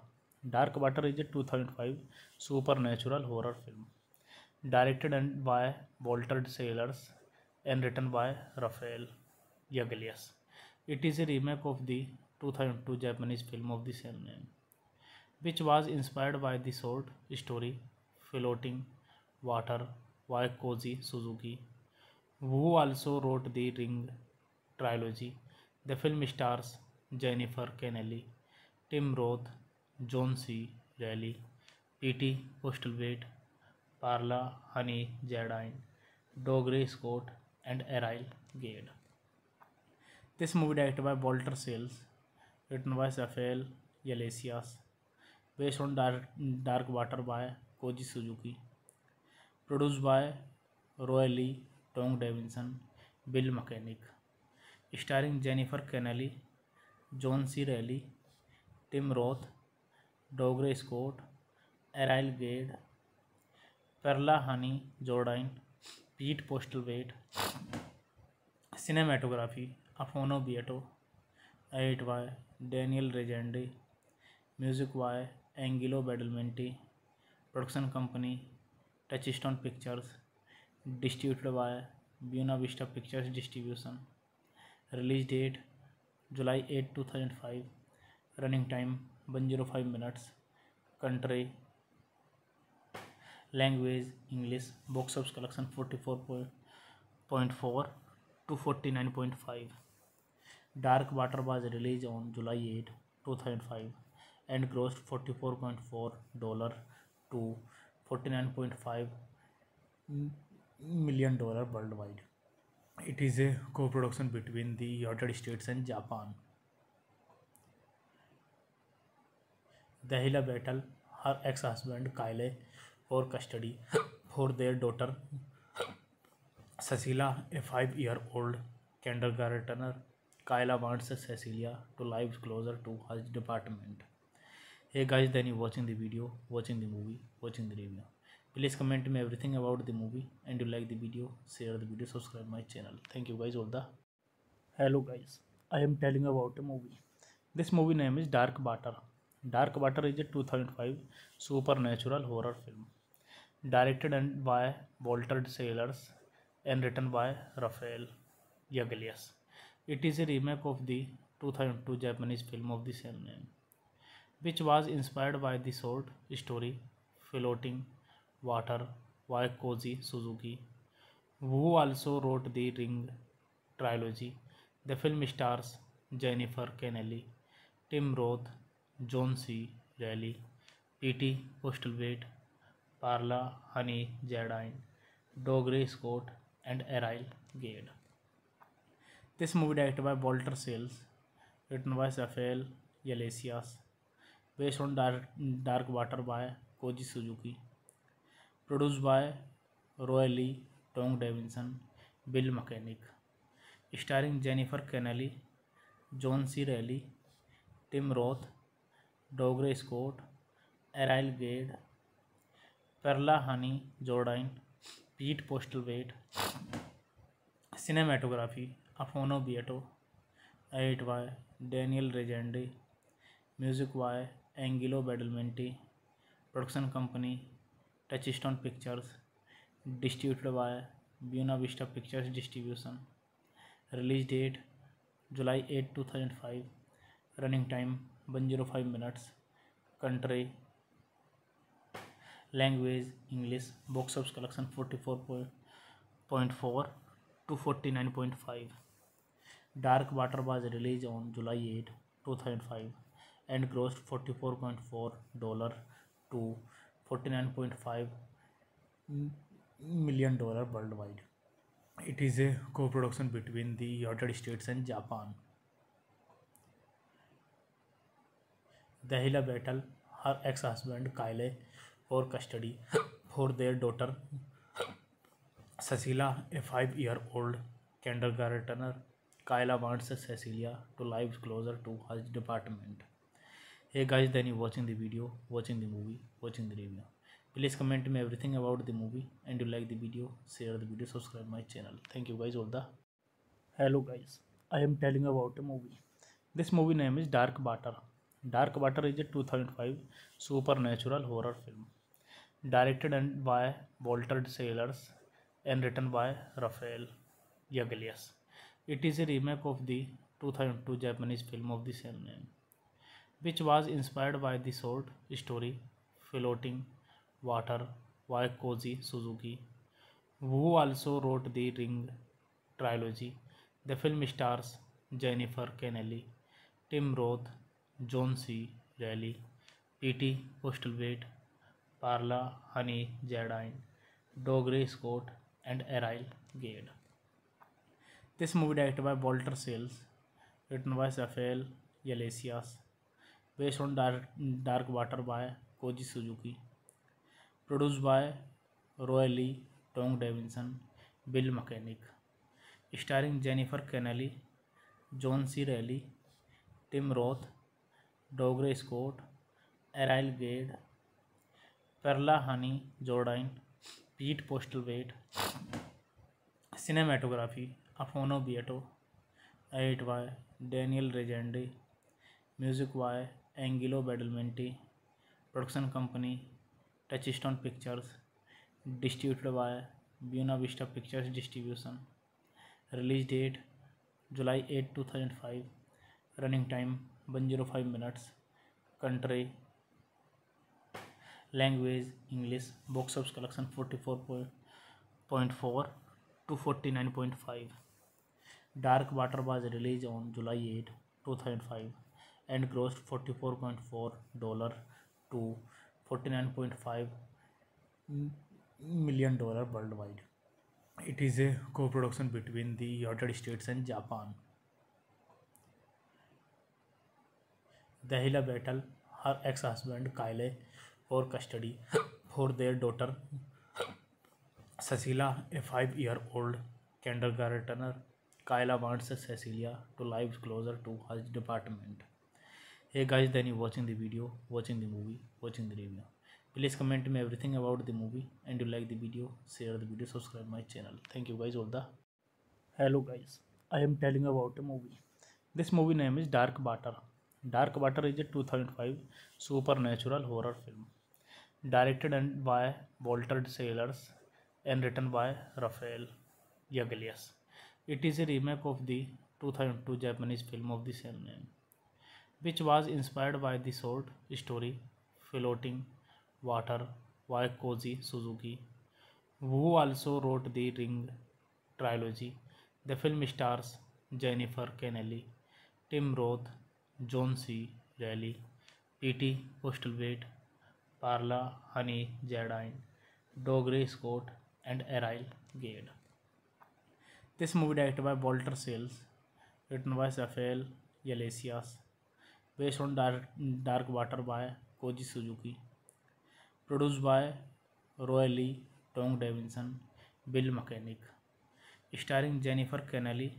dark water is a 2005 supernatural horror film directed and by walter sailors and written by rafael yaglias it is a remake of the 2002 japanese film of the same name which was inspired by the short story Floating Water by Koji Suzuki, who also wrote the Ring trilogy. The film stars Jennifer Connelly, Tim Roth, John C. Reilly, P.T. Postlethwaite, Parla Honey Jardine, Dougray Scott, and Errol Gade. This movie directed by Walter Sales, written by Raphael Yglesias, based on Dark Water by Koji Suzuki, produced by Roy Lee, Tom Davidson, Bill Mechanic, starring Jennifer Connelly, John C. Reilly, Tim Roth, Dougray Scott, Errol Gade, Perla Honey Jordan, Pete Postlewaite. Cinematography, Afonso Beato. Edit by Daniel Regendi. Music by Angelo Badalamenti Production Company, Touchstone Pictures, distributed by Buena Vista Pictures Distribution. Release date July 8, 2005. Running time 105 minutes. Country language English. Box office collection 44.4 to 49.5. Dark Water was released on July 8, 2005 and grossed $44.4 to $49.5 million worldwide. It is a co-production between the United States and Japan. Dahila battled her ex-husband Kyle for custody for their daughter Cecilia, a 5-year-old kindergartner. Kyle wants Cecilia to live closer to her department. hey guys then you watching the video watching the movie watching the review please comment me everything about the movie and you like the video share the video subscribe my channel thank you guys all the hello guys i am telling about a movie this movie name is dark water dark water is a 2005 supernatural horror film directed and by Walter Sailors and written by rafael Yaglias. It is a remake of the 2002 Japanese film of the same name. which was inspired by the short story Floating Water by Koji Suzuki, who also wrote the Ring trilogy. The film stars Jennifer Connelly, Tim Roth, John C. Reilly, P.T. Postlethwaite, Parla Honey Jardine, Dougray Scott, and Errol Gade. This movie directed by Walter Sales, written by Raphael Yglesias, based on Dark Water by Koji Suzuki, produced by Roy Lee, Tom Davidson, Bill Mechanic, starring Jennifer Connelly, John C. Reilly, Tim Roth, Dougray Scott, Errol Gade, Perla Honey Jordan, Pete Postlewaite. Cinematography, Afonso Beato. Edit by Daniel Regende. Music by Angelo Badalamenti Production Company, Touchstone Pictures, distributed by Buena Vista Pictures Distribution. Release date July 8, 2005. Running time 105 minutes. Country language English. Box office collection 44.4 to 49.5. Dark Water was released on July 8, 2005 and grossed $44.4 to $49.5 million worldwide. It is a co-production between the United States and Japan. Dahila battled her ex-husband Kyle for custody for their daughter Cecilia, a 5-year-old kindergartner. Kyle wants Cecilia to live closer to her department. hey guys then you watching the video watching the movie watching the review please comment me everything about the movie and you like the video share the video subscribe my channel thank you guys all the hello guys i am telling about a movie this movie name is dark water dark water is a 2005 supernatural horror film directed and by Walter Sailors and written by rafael Yaglias. It is a remake of the 2002 Japanese film of the same name. which was inspired by the short story Floating Water by Koji Suzuki, who also wrote the Ring trilogy. The film stars Jennifer Connelly, Tim Roth, John C. Reilly, P.T. Postlethwaite, Parla Honey Jardine, Dougray Scott, and Errol Gade. This movie directed by Walter Sales, written by Raphael Yglesias, based on Dark Water by Koji Suzuki, produced by Roy Lee, Tom Davidson, Bill Mechanic, starring Jennifer Connelly, John C. Reilly, Tim Roth, Dougray Scott, Errol Gade, Perla Honey Jordan, Pete Postlewaite. Cinematography, Afonso Beato. Edit by Daniel Regendi. Music by Angelo Badalamenti Production Company, Touchstone Pictures, distributed by Buena Vista Pictures Distribution. Release date July 8, 2005. Running time 105 minutes. Country language English. Box office collection 44.4 to 49.5. Dark Water was released on July 8, 2005 and grossed $44.4 to $49.5 million worldwide. It is a co-production between the United States and Japan. Dahila battled her ex-husband Kyle for custody for their daughter Cecilia, a 5-year-old kindergartner. Kyle wants Cecilia to live closer to her department. hey guys then you watching the video watching the movie watching the review please comment me everything about the movie and you like the video share the video subscribe my channel thank you guys all the hello guys i am telling about a movie this movie name is dark water dark water is a 2005 supernatural horror film directed and by walter sailors and written by rafael Yaglias. It is a remake of the 2002 Japanese film of the same name. which was inspired by the short story Floating Water by Koji Suzuki, who also wrote the Ring trilogy. The film stars Jennifer Connelly, Tim Roth, John C. Reilly, P.T. Postlethwaite, Parla Honey Jardine, Dougray Scott, and Ariel Gade. This movie directed by Walter Sales, written by Raphael Yglesias, based on Dark Water by Koji Suzuki, produced by Roy Lee, Tom Davidson, Bill Mechanic, starring Jennifer Connelly,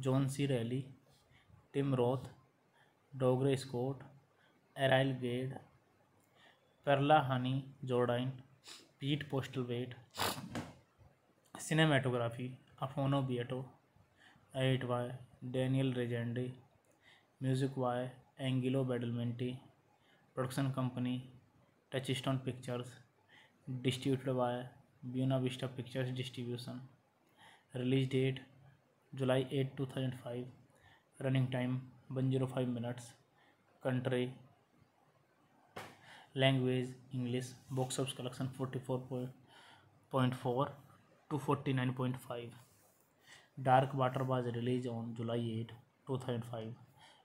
John C. Reilly, Tim Roth, Dougray Scott, Errol Gade, Perla Honey Jordan, Pete Postlewaite. Cinematography, Afonso Beato. Edit by Daniel Regendi. Music by Angelo Badalamenti Production Company, Touchstone Pictures, distributed by Buena Vista Pictures Distribution. Release date July 8, 2005. Running time 105 minutes. Country language English. Box office collection 44.4 to 49.5. Dark Water was released on July 8, 2005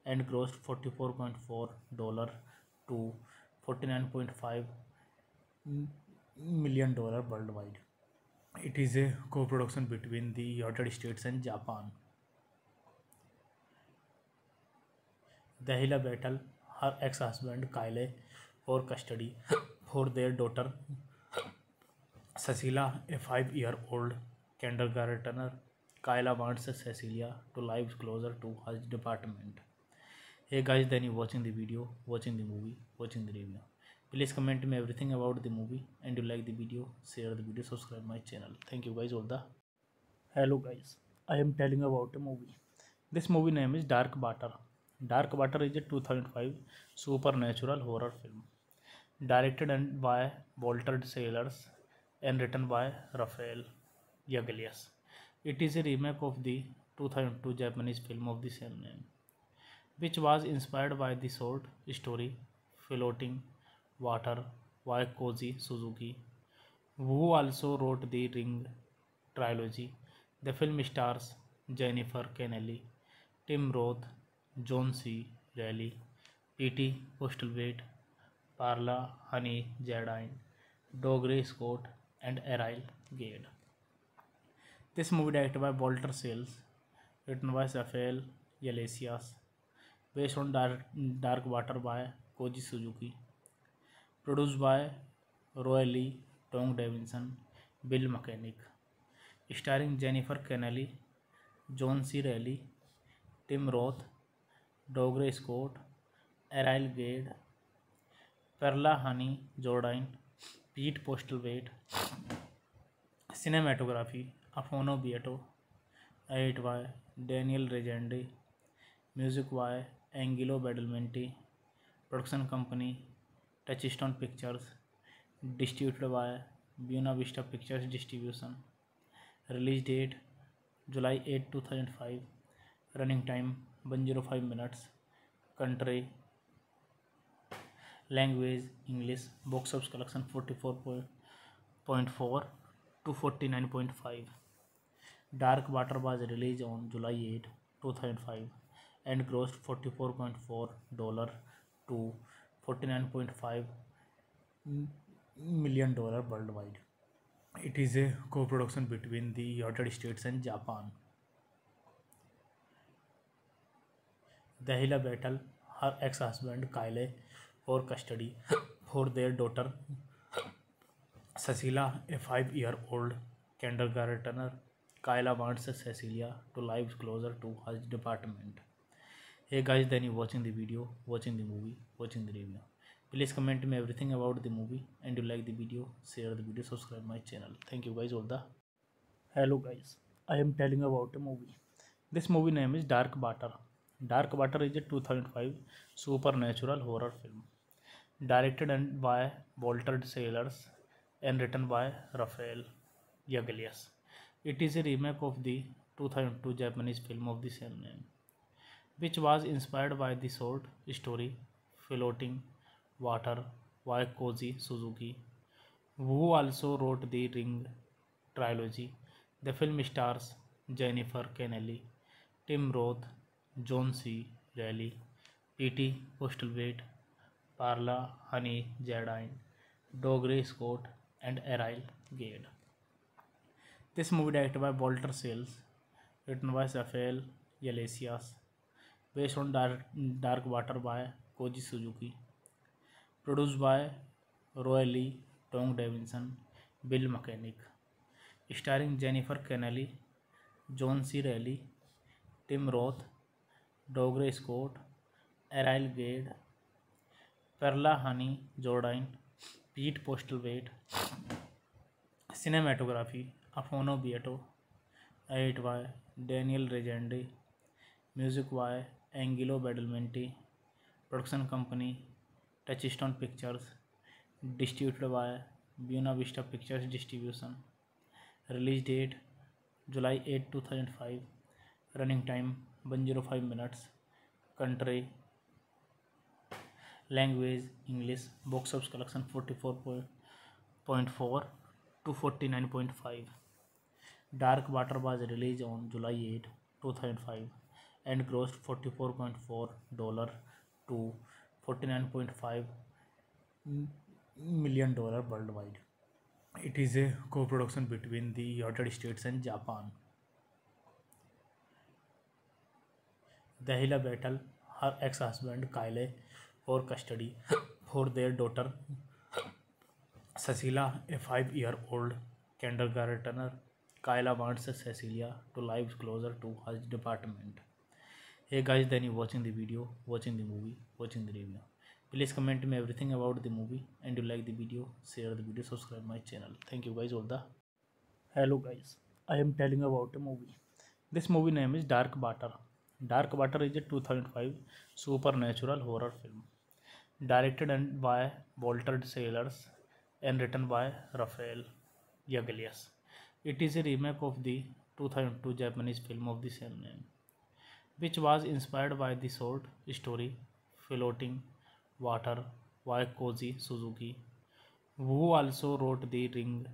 and grossed $44.4 to $49.5 million worldwide. It is a co-production between the United States and Japan. Dahila battled her ex-husband Kyle for custody for their daughter Cecilia, a 5-year-old kindergartner. Kyle wants Cecilia to live closer to her department. hey guys then you watching the video watching the movie watching the review please comment me everything about the movie and you like the video share the video subscribe my channel thank you guys all the hello guys i am telling about a movie this movie name is dark water dark water is a 2005 supernatural horror film directed and by Walter Sailors and written by rafael Yaglias. It is a remake of the 2002 Japanese film of the same name. which was inspired by the short story Floating Water by Koji Suzuki, who also wrote the Ring trilogy. The film stars Jennifer Connelly, Tim Roth, John C. Reilly, P.T. Postlethwaite, Parla Honey Jardine, Dougray Scott, and Errol Gade. This movie directed by Walter Sales, written by Raphael Yglesias, based on Dark Water by Koji Suzuki, produced by Roy Lee, Tom Davidson, Bill Mechanic, starring Jennifer Connelly, John C. Reilly, Tim Roth, Dougray Scott, Errol Gade, Perla Honey Jordan, Pete Postlewaite. Cinematography, Afonso Beato. Edit by Daniel Regende. Music by Angelo Badalamenti Production Company, Touchstone Pictures, distributed by Buena Vista Pictures Distribution. Release date July 8, 2005. Running time 105 minutes. Country language English. Box office collection 44.4 to 49.5. Dark Water was released on July 8, 2005 and grossed $44.4 to $49.5 million worldwide. It is a co-production between the United States and Japan. Dahila battled her ex-husband Kyle for custody for their daughter Cecilia, a 5-year-old kindergartner. Kyle wants Cecilia to live closer to her department. hey guys then you watching the video watching the movie watching the review please comment me everything about the movie and you like the video share the video subscribe my channel thank you guys all the hello guys i am telling about a movie this movie name is dark water dark water is a 2005 supernatural horror film directed and by Walter Sailors and written by rafael Yaglias. It is a remake of the 2002 Japanese film of the same name. which was inspired by the short story Floating Water by Koji Suzuki, who also wrote the Ring trilogy. The film stars Jennifer Connelly, Tim Roth, John C. Reilly, P.T. Postlethwaite, Parla Honey Jardine, Dougray Scott, and Errol Gade. This movie directed by Walter Sales, written by Raphael Yglesias, based on Dark Water by Koji Suzuki, produced by Roy Lee, Tom Davidson, Bill Mechanic, starring Jennifer Connelly, John C. Reilly, Tim Roth, Dougray Scott, Errol Gade, Perla Honey Jordan, Pete Postlewaite. Cinematography, Afonso Beato. Edit by Daniel Regendi. Music by Angelo Badalamenti Production Company, Touchstone Pictures, distributed by Buena Vista Pictures Distribution. Release date July 8, 2005. Running time 105 minutes. Country language English. Box office collection 44.4 to 49.5. Dark Water was released on July 8, 2005 and grossed $44.4 to $49.5 million worldwide. It is a co-production between the United States and Japan. Dahila battled her ex-husband Kyle for custody for their daughter Cecilia, a 5-year-old kindergartner. Kyle wants Cecilia to live closer to her department. hey guys then you watching the video watching the movie watching the review please comment me everything about the movie and you like the video share the video subscribe my channel thank you guys all the hello guys i am telling about a movie this movie name is dark water dark water is a 2005 supernatural horror film directed and by Walter Sailors and written by rafael Yaglias. It is a remake of the 2002 Japanese film of the same name. which was inspired by the short story Floating Water by Koji Suzuki, who also wrote the Ring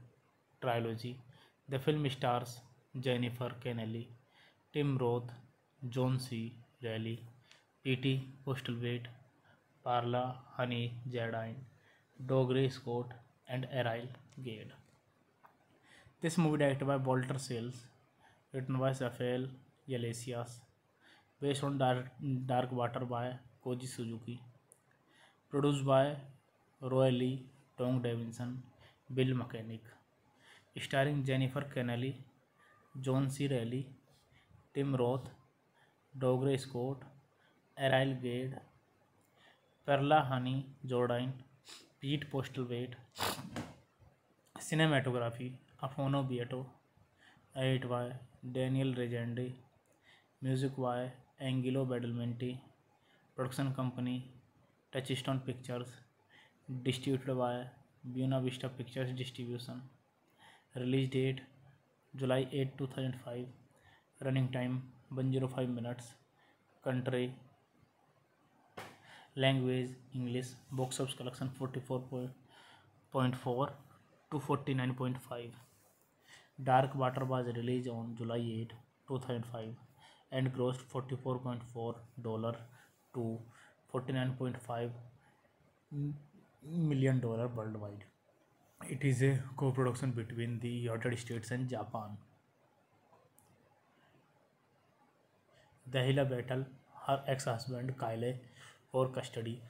trilogy. The film stars Jennifer Connelly, Tim Roth, John C. Reilly, P.T. Postlethwaite, Parla Honey Jardine, Dougray Scott, and Ariel Gade. This movie directed by Walter Sales, written by Raphael Yglesias, based on Dark Water by Koji Suzuki, produced by Roy Lee, Tom Davidson, Bill Mechanic, starring Jennifer Connelly, John C. Reilly, Tim Roth, Dougray Scott, Errol Gade, Perla Honey Jordan, Pete Postlewaite. Cinematography, Afonso Beato. Edit by Daniel Regendi. Music by Angelo Badalamenti Production Company, Touchstone Pictures, distributed by Buena Vista Pictures Distribution. Release date July 8, 2005. Running time 105 minutes. Country language English. Box office collection 44.4 to 49.5. Dark Water was released on July 8, 2005 and grossed $44.4 to $49.5 million worldwide. It is a co-production between the United States and Japan. Dahila battled her ex-husband Kyle for custody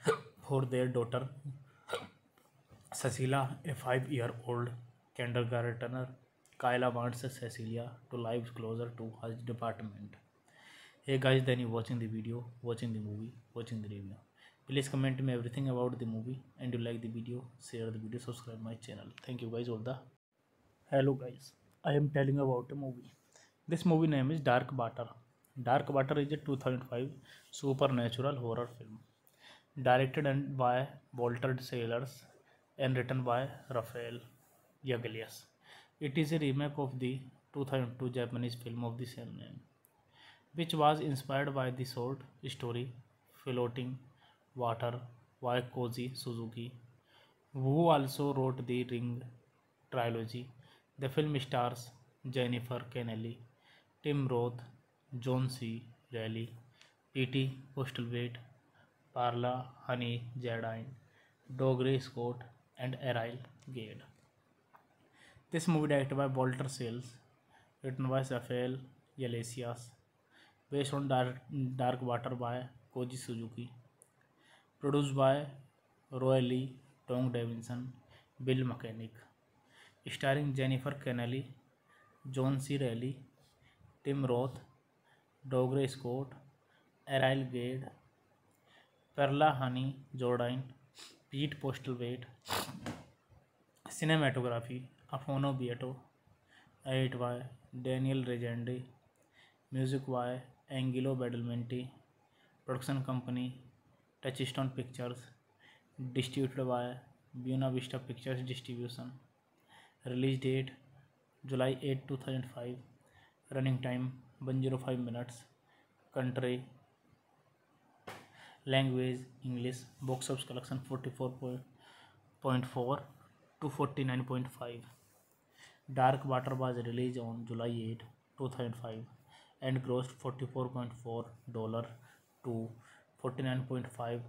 for their daughter Cecilia, a 5-year-old kindergartner. Kyle wants Cecilia to live closer to her department. hey guys then you watching the video watching the movie watching the review please comment me everything about the movie and you like the video share the video subscribe my channel thank you guys all the hello guys i am telling about a movie this movie name is dark water dark water is a 2005 supernatural horror film directed and by walter sailors and written by rafael Yagalias. It is a remake of the 2002 Japanese film of the same name. which was inspired by the short story Floating Water by Koji Suzuki, who also wrote the Ring trilogy. The film stars Jennifer Connelly, Tim Roth, John C. Reilly, P.T. Postlethwaite, Parla Honey Jardine, Dougray Scott, and Ariel Gade. This movie directed by Walter Sales, written by Raphael Yglesias, based on Dark Water by Koji Suzuki, produced by Roy Lee, Tom Davidson, Bill Mechanic, starring Jennifer Connelly, John C. Reilly, Tim Roth, Dougray Scott, Errol Gade, Perla Honey Jordan, Pete Postlewaite. Cinematography, Afonso Beato. Edit by Daniel Regendi. Music by Angelo Badalamenti Production Company, Touchstone Pictures, distributed by Buena Vista Pictures Distribution. Release date July 8, 2005. Running time 105 minutes. Country language English. Box office collection 44.4 to 49.5. Dark Water was released on July 8, 2005 and grossed $44.4 to $49.5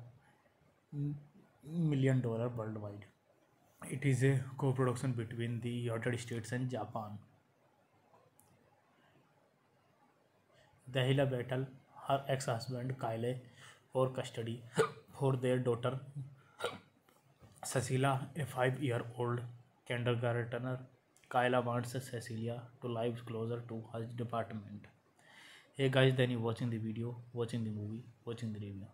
million worldwide. It is a co-production between the United States and Japan. Dahila battled her ex-husband Kyle for custody for their daughter Cecilia, a 5-year-old kindergartner. Kyle wants Cecilia to live closer to her department hey guys then you watching the video watching the movie watching the review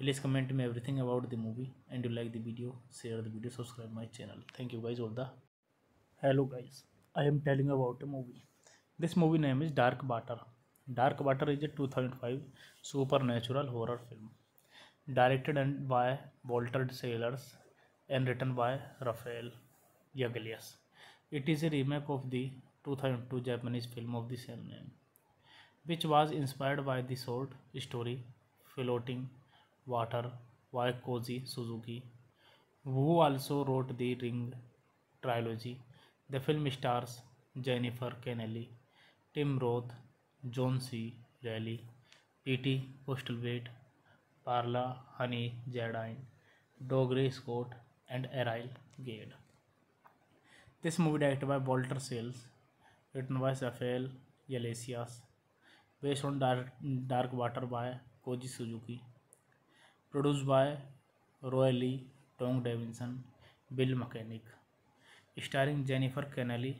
please comment me everything about the movie and you like the video share the video subscribe my channel thank you guys all the hello guys i am telling about a movie this movie name is dark water dark water is a 2005 supernatural horror film directed and by walter sailors and written by rafael Yagalias. it is a remake of the 2002 japanese film of the same name which was inspired by the short story Floating Water by Koji Suzuki, who also wrote the Ring trilogy. The film stars Jennifer Connelly, Tim Roth, John C. Reilly, P.T. Postlethwaite, Parla Honey Jardine, Dougray Scott, and Errol Gade. This movie directed by Walter Sales, written by Raphael Yglesias, based on Dark Water by Koji Suzuki, produced by Roy Lee, Tom Davidson, Bill Mechanic, starring Jennifer Connelly,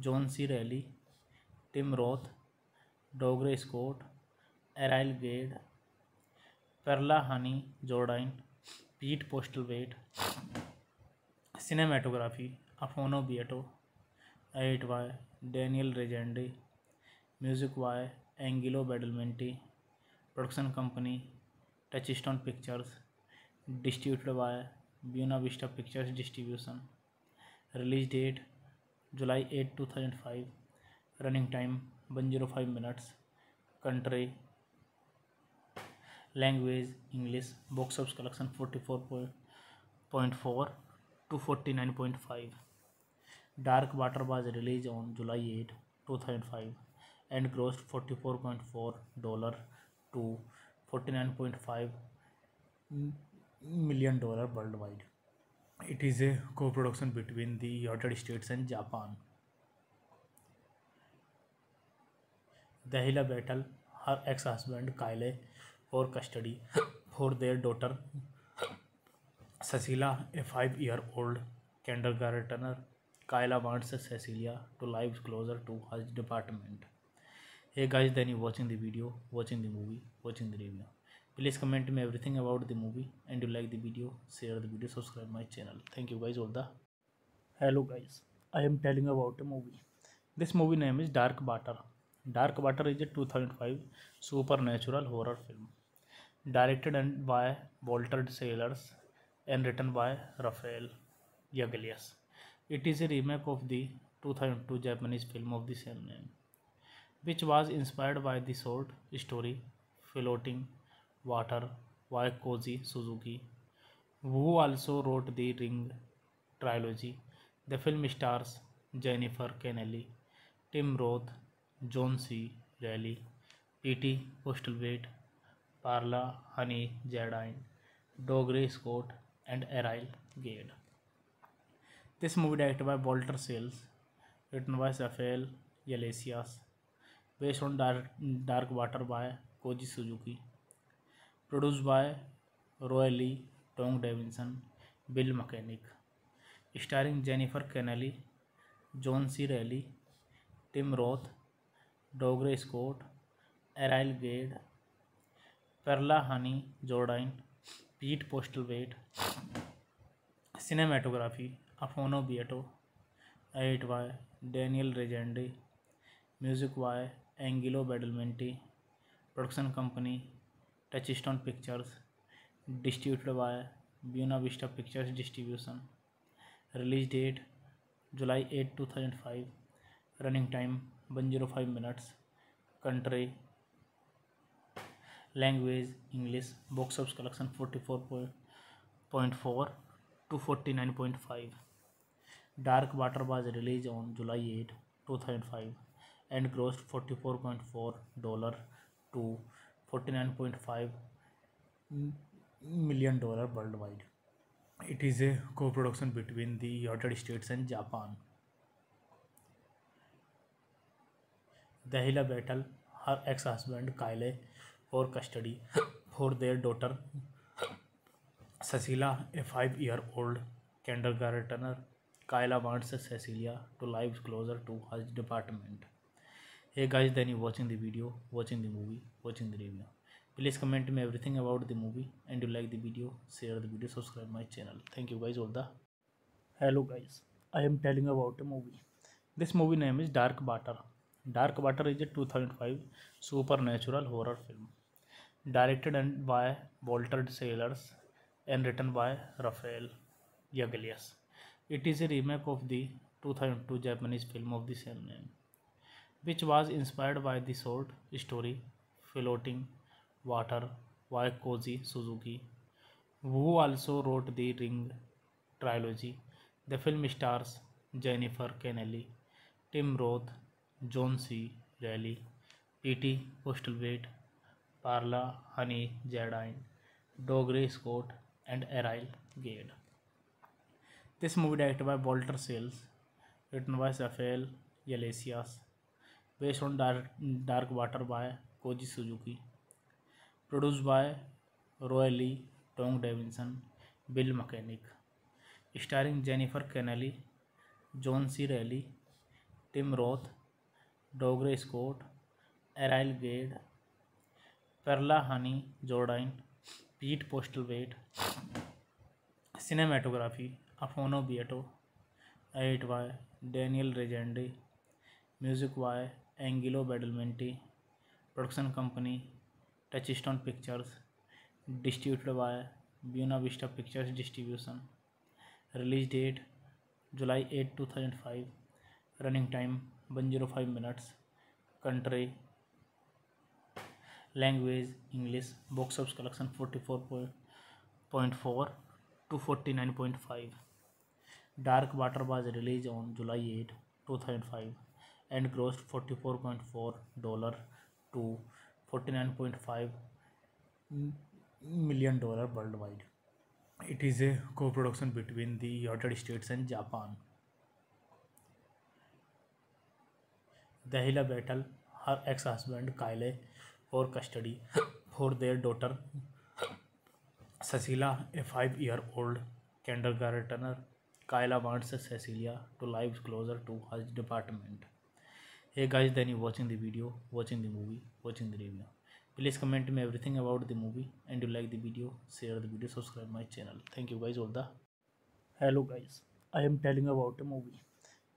John C. Reilly, Tim Roth, Dougray Scott, Errol Gade, Perla Honey Jordan, Pete Postlewaite. Cinematography, Afonso Beato. Edit by Daniel Regendi. Music by Angelo Badalamenti Production Company, Touchstone Pictures, distributed by Buena Vista Pictures Distribution. Release date July 8, 2005. Running time 105 minutes. Country language English. Box office collection 44.4 to 49.5. Dark Water was released on July 8, 2005 and grossed $44.4 to $49.5 million worldwide. It is a co-production between the United States and Japan. Dahila battled her ex-husband Kyle for custody for their daughter Cecilia, a 5-year-old kindergartner. Kyle wants Cecilia to live closer to her department. hey guys then you watching the video watching the movie watching the review please comment me everything about the movie and you like the video share the video subscribe my channel thank you guys all the hello guys i am telling about a movie this movie name is dark water dark water is a 2005 supernatural horror film directed and by walter sailors and written by rafael Yaglias. It is a remake of the 2002 Japanese film of the same name. which was inspired by the short story Floating Water by Koji Suzuki, who also wrote the Ring trilogy. The film stars Jennifer Connelly, Tim Roth, John C. Reilly, P.T. Postlethwaite, Parla Honey Jardine, Dougray Scott, and Errol Gade. This movie directed by Walter Sales, written by Raphael Yglesias, based on Dark Water by Koji Suzuki, produced by Roy Lee, Tom Davidson, Bill Mechanic, starring Jennifer Connelly, John C. Reilly, Tim Roth, Dougray Scott, Errol Gade, Perla Honey Jordan, Pete Postlewaite. Cinematography, Afonso Beato. Edit by Daniel Regendi. Music by Angelo Badalamenti Production Company, Touchstone Pictures, distributed by Buena Vista Pictures Distribution. Release date July 8, 2005. Running time 105 minutes. Country language English. Box office collection 44.4 to 49.5. Dark Water was released on July 8, 2005 and grossed $44.4 to $49.5 million worldwide. It is a co-production between the United States and Japan. Dahila battled her ex-husband Kyle for custody for their daughter Cecilia, a 5-year-old kindergartner. Kyle wants Cecilia to live closer to her department. hey guys then you watching the video watching the movie watching the review please comment me everything about the movie and you like the video share the video subscribe my channel thank you guys all the hello guys i am telling about a movie this movie name is dark water dark water is a 2005 supernatural horror film directed and by walter sailors and written by rafael Yaglias. It is a remake of the 2002 Japanese film of the same name. which was inspired by the short story Floating Water by Koji Suzuki, who also wrote the Ring trilogy. The film stars Jennifer Connelly, Tim Roth, John C. Reilly, P.T. Postlethwaite, Parla Honey Jardine, Dougray Scott, and Errol Gade. This movie directed by Walter Sales, written by Raphael Yglesias, based on Dark Water by Koji Suzuki, produced by Roy Lee, Tom Davidson, Bill Mechanic, starring Jennifer Connelly, John C. Reilly, Tim Roth, Dougray Scott, Errol Gade, Perla Honey Jordan, Pete Postlethwaite. Cinematography, Afonso Beato. Edit by Daniel Regendi. Music by Angelo Badalamenti Production Company, Touchstone Pictures, distributed by Buena Vista Pictures Distribution. Release date July 8, 2005. Running time 105 minutes. Country language English. Box office collection 44.4 to 49.5. Dark Water was released on July 8, 2005 and grossed $44.4 to $49.5 million worldwide. It is a co-production between the United States and Japan. Dahila battled her ex-husband Kyle for custody for their daughter Cecilia, a 5-year-old kindergartner. Kyle wants Cecilia to live closer to her department. hey guys then you watching the video watching the movie watching the review please comment me everything about the movie and you like the video share the video subscribe my channel thank you guys all the hello guys i am telling about a movie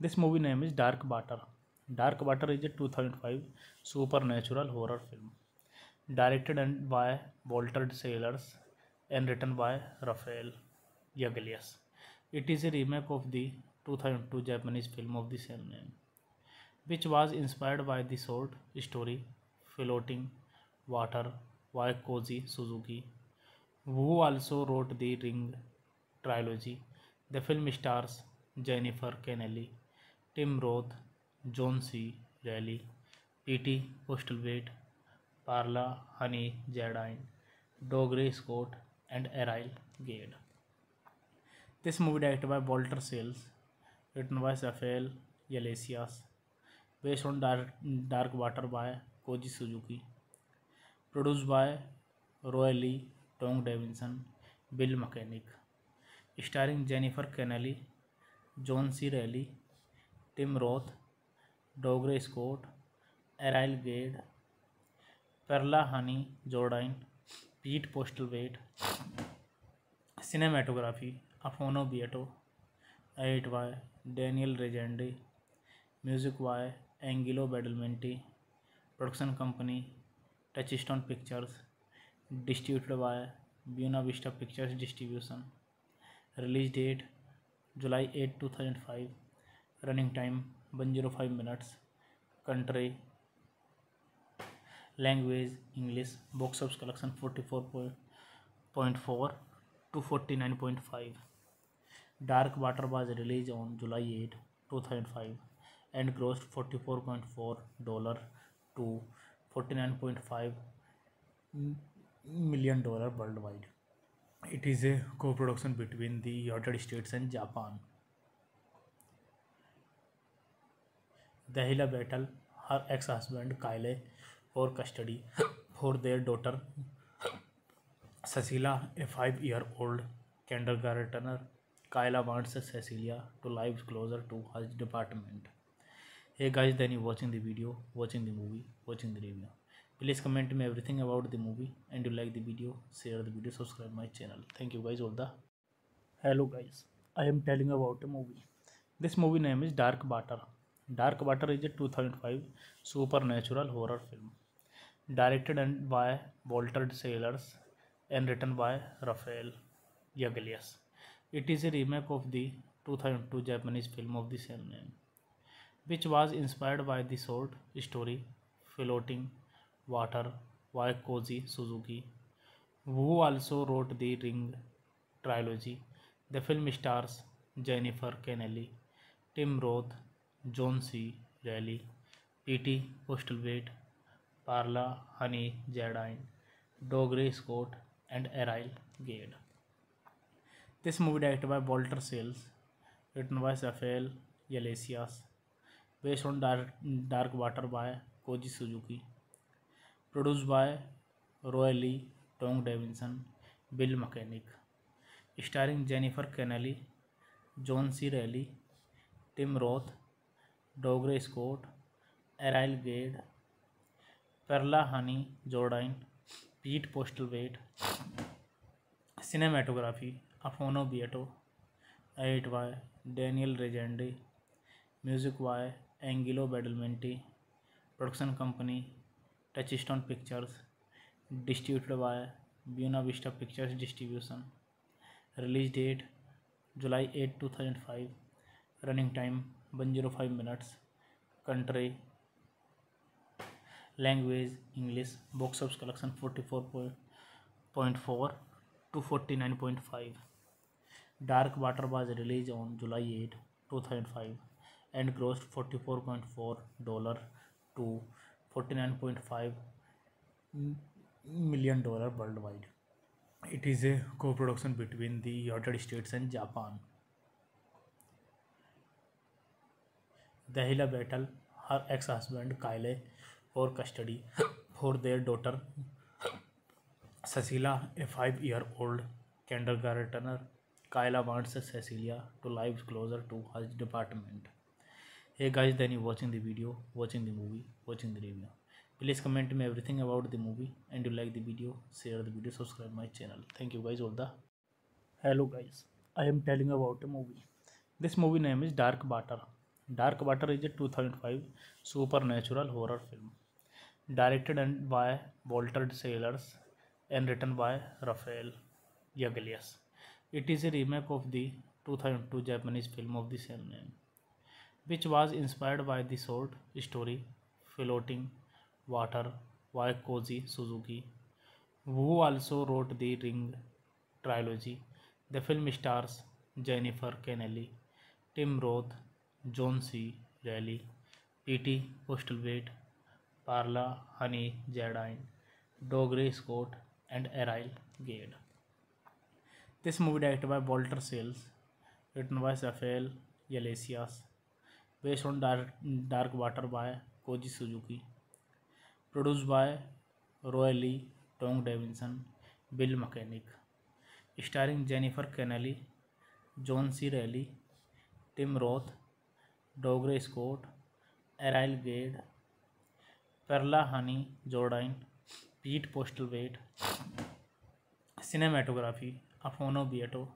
this movie name is dark water dark water is a 2005 supernatural horror film directed and by walter sailors and written by rafael Yaglias. It is a remake of the 2002 Japanese film of the same name. which was inspired by the short story Floating Water by Koji Suzuki, who also wrote the Ring trilogy. The film stars Jennifer Connelly, Tim Roth, John C. Reilly, P.T. Postlethwaite, Parla Honey Jardine, Dougray Scott, and Ariel Gade. This movie directed by Walter Sales, written by Raphael Yglesias, based on Dark Water by Koji Suzuki, produced by Roy Lee, Tom Davidson, Bill Mechanic, starring Jennifer Connelly, John C. Reilly, Tim Roth, Dougray Scott, Errol Gade, Perla Honey Jordan, Pete Postlethwaite. Cinematography, Afonso Beato. Edit by Daniel Regendi. Music by Angelo Badalamenti Production Company, Touchstone Pictures, distributed by Buena Vista Pictures Distribution. Release date July 8, 2005. Running time 105 minutes. Country language English. Box office collection 44.4 to 49.5. Dark Water was released on July 8, 2005 and grossed $44.4 to $49.5 million worldwide. It is a co-production between the United States and Japan. Dahila battled her ex-husband Kyle for custody for their daughter Cecilia, a 5-year-old kindergartner. Kyle wants Cecilia to live closer to her department hey guys then you watching the video watching the movie watching the review please comment me everything about the movie and you like the video share the video subscribe my channel thank you guys all the hello guys i am telling about a movie this movie name is dark water dark water is a 2005 supernatural horror film directed and by walter sailors and written by rafael Yagalias. it is a remake of the 2002 japanese film of the same name which was inspired by the short story Floating Water by Koji Suzuki, who also wrote the Ring trilogy. The film stars Jennifer Connelly, Tim Roth, John C. Reilly, P.T. Postlethwaite, Parla Honey Jardine, Dougray Scott, and Ariel Gade. This movie directed by Walter Sales, written by Raphael Yglesias, based on Dark Water by Koji Suzuki, produced by Roy Lee, Tom Davidson, Bill Mechanic, starring Jennifer Connelly, John C. Reilly, Tim Roth, Dougray Scott, Errol Gade, Perla Honey Jordan, Pete Postlewaite. Cinematography, Afonso Beato. Edit by Daniel Regende. Music by Angelo Badalamenti Production Company, Touchstone Pictures, distributed by Buena Vista Pictures Distribution. Release date July 8, 2005. Running time 105 minutes. Country language English. Box office collection 44.4 to 49.5. Dark Water was released on July 8, 2005 and grossed $44.4 to $49.5 million worldwide. It is a co-production between the United States and Japan. Dahila battled her ex-husband Kyle for custody for their daughter Cecilia, a 5-year-old kindergartner. Kyle wants Cecilia to live closer to her department. hey guys then you watching the video watching the movie watching the review please comment me everything about the movie and you like the video share the video subscribe my channel thank you guys all the hello guys i am telling about a movie this movie name is dark water dark water is a 2005 supernatural horror film directed and by walter sailors and written by rafael Yaglias. It is a remake of the 2002 Japanese film of the same name. which was inspired by the short story Floating Water by Koji Suzuki, who also wrote the Ring trilogy. The film stars Jennifer Connelly, Tim Roth, John C. Reilly, P.T. Postlethwaite, Parla Honey Jardine, Dougray Scott, and Ariel Gade. This movie directed by Walter Sales, written by Raphael Yglesias, based on Dark Water by Koji Suzuki, produced by Roy Lee, Tom Davidson, Bill Mechanic, starring Jennifer Connelly, John C. Reilly, Tim Roth, Dougray Scott, Errol Gade, Perla Honey Jordan, Pete Postlewaite. Cinematography, Afonso Beato.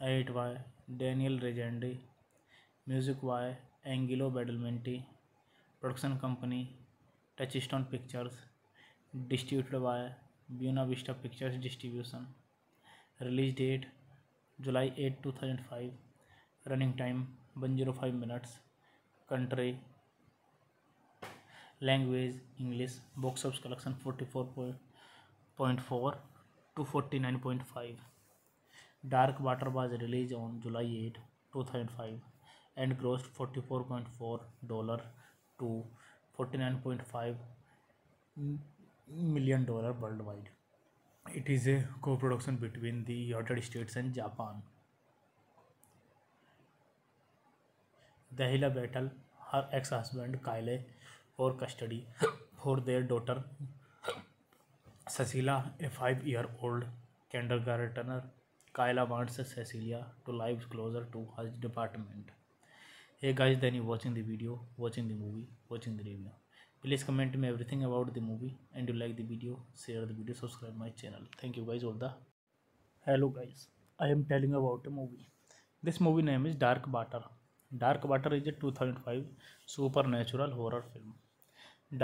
Edit by Daniel Regende. Music by Angelo Badalamenti Production Company, Touchstone Pictures, distributed by Buena Vista Pictures Distribution. Release date July 8, 2005. Running time 105 minutes. Country language English. Box office collection 44.4 to 49.5. Dark Water was released on July 8, 2005 and grossed $44.4 to $49.5 million worldwide. It is a co-production between the United States and Japan. Dahila battled her ex-husband Kyle for custody for their daughter Cecilia, a 5-year-old kindergartner. Kyle wants Cecilia to live closer to her department. hey guys then you watching the video watching the movie watching the review please comment me everything about the movie and you like the video share the video subscribe my channel thank you guys all the hello guys i am telling about a movie this movie name is dark water dark water is a 2005 supernatural horror film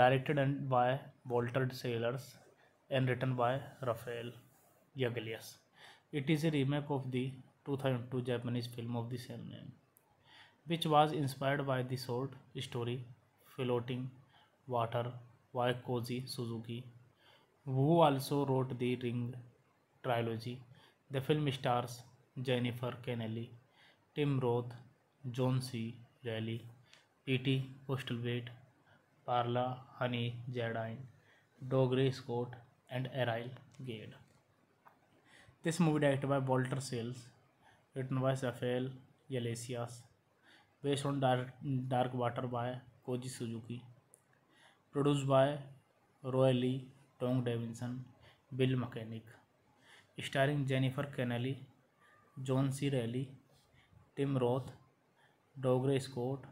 directed and by Walter Sailors and written by rafael Yaglias. It is a remake of the 2002 Japanese film of the same name. which was inspired by the short story Floating Water by Koji Suzuki, who also wrote the Ring trilogy. The film stars Jennifer Connelly, Tim Roth, John C. Reilly, P.T. Postlethwaite, Parla Honey Jardine, Dougray Scott, and Ariel Gade. This movie directed by Walter Sales, written by Raphael Yglesias, based on Dark Water by Koji Suzuki, produced by Roy Lee, Tom Davidson, Bill Mechanic, starring Jennifer Connelly, John C. Reilly, Tim Roth, Dougray Scott,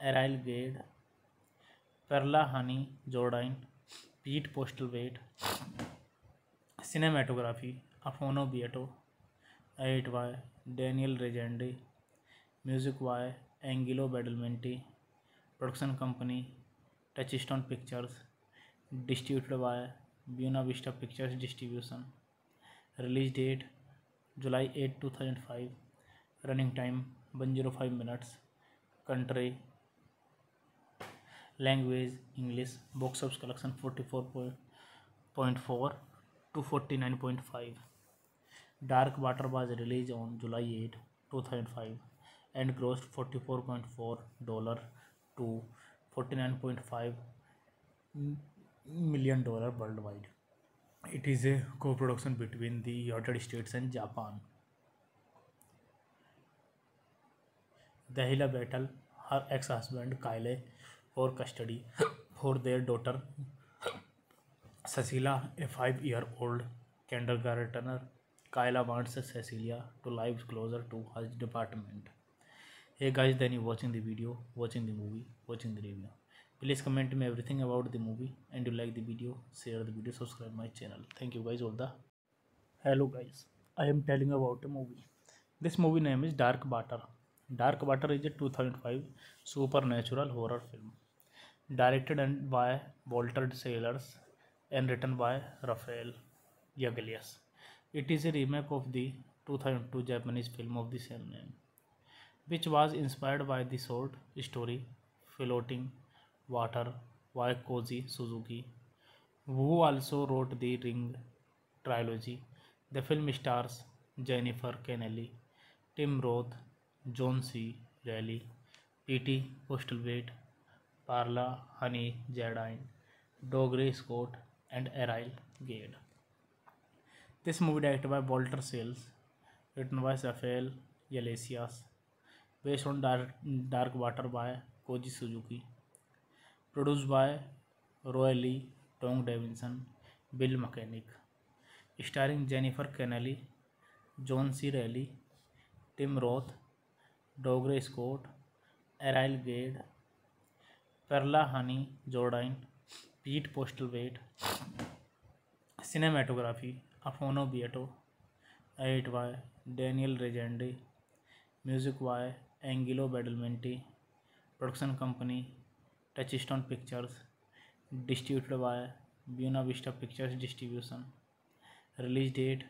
Errol Gade, Perla Honey Jordan, Pete Postlewaite. Cinematography, Afonso Beato. Edit by Daniel Regendi. Music by Angelo Badalamenti Production Company, Touchstone Pictures, distributed by Buena Vista Pictures Distribution. Release date July 8, 2005. Running time 105 minutes. Country language English. Box office collection 44.4 to 49.5. Dark Water was released on July 8, 2005 and grossed $44.4 to $49.5 million worldwide. It is a co-production between the United States and Japan. Dahila battled her ex-husband Kyle for custody for their daughter Cecilia, a 5-year-old kindergartner. Kyle wants Cecilia to live closer to her department. hey guys then you watching the video watching the movie watching the review please comment me everything about the movie and you like the video share the video subscribe my channel thank you guys all the hello guys i am telling about a movie this movie name is dark water dark water is a 2005 supernatural horror film directed and by Walter Sailors and written by rafael Yaglias. It is a remake of the 2002 Japanese film of the same name. which was inspired by the short story Floating Water by Koji Suzuki, who also wrote the Ring trilogy. The film stars Jennifer Connelly, Tim Roth, John C. Reilly, P.T. Postlethwaite, Parla Honey Jardine, Dougray Scott, and Errol Gade. This movie directed by Walter Sales, written by Raphael Yglesias, based on Dark Water by Koji Suzuki, produced by Roy Lee, Tom Davidson, Bill Mechanic, starring Jennifer Connelly, John C. Reilly, Tim Roth, Dougray Scott, Errol Gade, Perla Honey Jordan, Pete Postlewaite. Cinematography, Afonso Beato. Edit by Daniel Regende. Music by Angelo Badalamenti Production Company, Touchstone Pictures, distributed by Buena Vista Pictures Distribution. Release date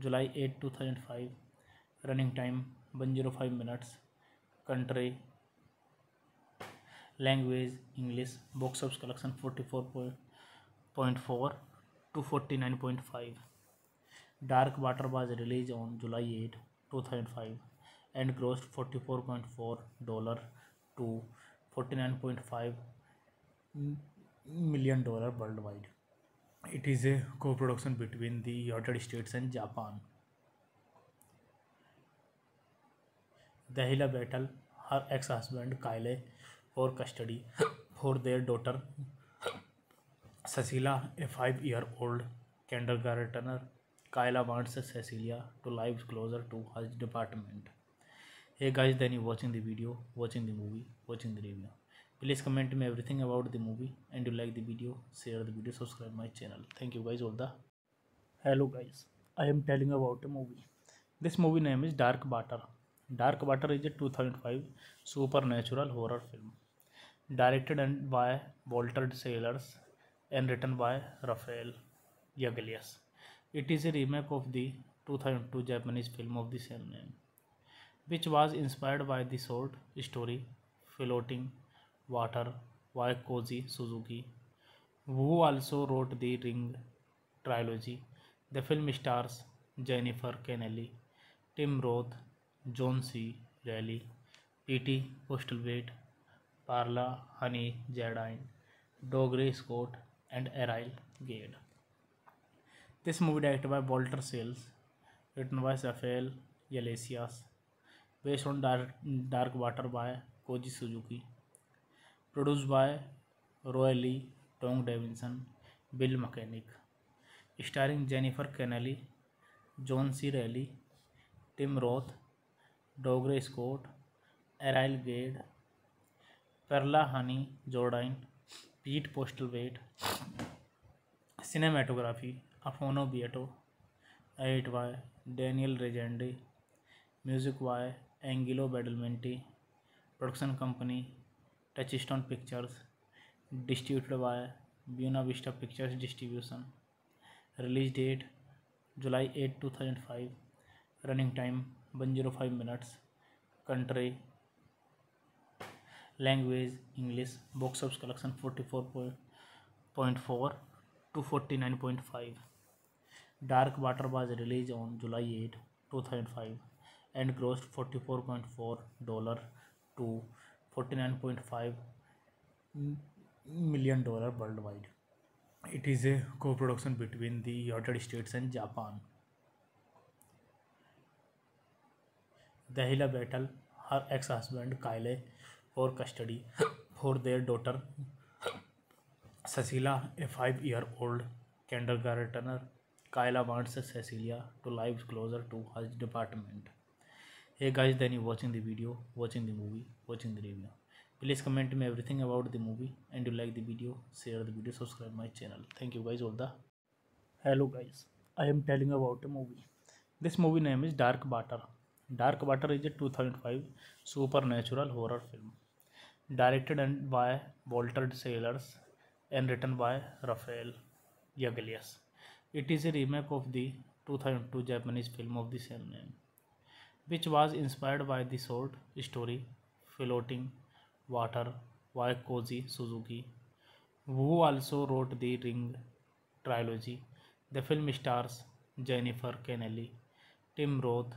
July 8, 2005. Running time 105 minutes. Country language English. Box office collection 44.4 to 49.5. Dark Water was released on July 8, 2005 and grossed $44.4 to $49.5 million worldwide. It is a co-production between the United States and Japan. Dahila battled her ex-husband Kyle for custody for their daughter Cecilia, a 5-year-old kindergartner. Kyle wants Cecilia to live closer to her department hey guys then you watching the video watching the movie watching the review please comment me everything about the movie and you like the video share the video subscribe my channel thank you guys all the hello guys i am telling about a movie this movie name is dark water dark water is a 2005 supernatural horror film directed and by walter sailors and written by rafael Yagalias. It is a remake of the 2002 Japanese film of the same name. which was inspired by the short story Floating Water by Koji Suzuki, who also wrote the Ring trilogy. The film stars Jennifer Connelly, Tim Roth, John C. Reilly, P.T. Postlethwaite, Parla Honey Jardine, Dougray Scott, and Errol Gade. This movie directed by Walter Sales, written by Raphael Yglesias, based on Dark Water by Koji Suzuki, produced by Roy Lee, Tom Davidson, Bill Mechanic, starring Jennifer Connelly, John C. Reilly, Tim Roth, Dougray Scott, Errol Gade, Perla Honey Jordan, Pete Postlewaite. Cinematography, Afonso Beato. Edit by Daniel Regendi. Music by Angelo Badalamenti Production Company, Touchstone Pictures, distributed by Buena Vista Pictures Distribution. Release date July 8, 2005. Running time 105 minutes. Country language English. Box office collection 44.4 to 49.5. Dark Water was released on July 8, 2005 and grossed $44.4 to $49.5 million worldwide. It is a co-production between the United States and Japan. Dahila battled her ex-husband Kyle for custody for their daughter Cecilia, a 5-year-old kindergartner. Kyle wants Cecilia to live closer to her department. hey guys then you watching the video watching the movie watching the review please comment me everything about the movie and you like the video share the video subscribe my channel thank you guys all the hello guys i am telling about a movie this movie name is dark water dark water is a 2005 supernatural horror film directed and by Walter Sailors and written by rafael Yaglias. It is a remake of the 2002 Japanese film of the same name. which was inspired by the short story Floating Water by Koji Suzuki, who also wrote the Ring trilogy. The film stars Jennifer Connelly, Tim Roth,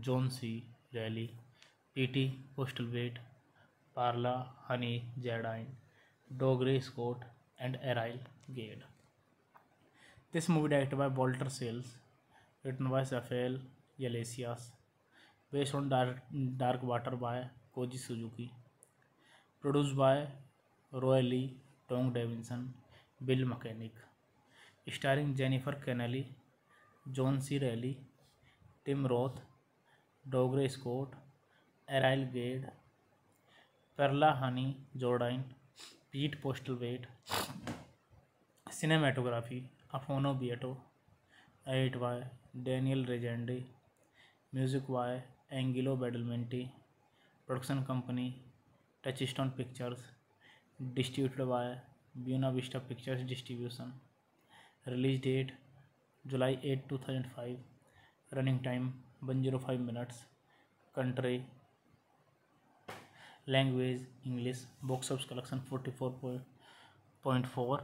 John C. Reilly, P.T. Postlethwaite, Parla Honey Jardine, Dougray Scott, and Errol Gade. This movie directed by Walter Sales, written by Raphael Yglesias, based on Dark Water by Koji Suzuki, produced by Roy Lee, Tom Davidson, Bill Mechanic, starring Jennifer Connelly, John C. Reilly, Tim Roth, Dougray Scott, Errol Gade, Perla Honey Jordan, Pete Postlethwaite. Cinematography, Afonso Beato. Edit by Daniel Regende. Music by Angelo Badalamenti Production Company, Touchstone Pictures, distributed by Buena Vista Pictures Distribution. Release date July 8, 2005. Running time 105 minutes. Country language English. Box office collection 44.4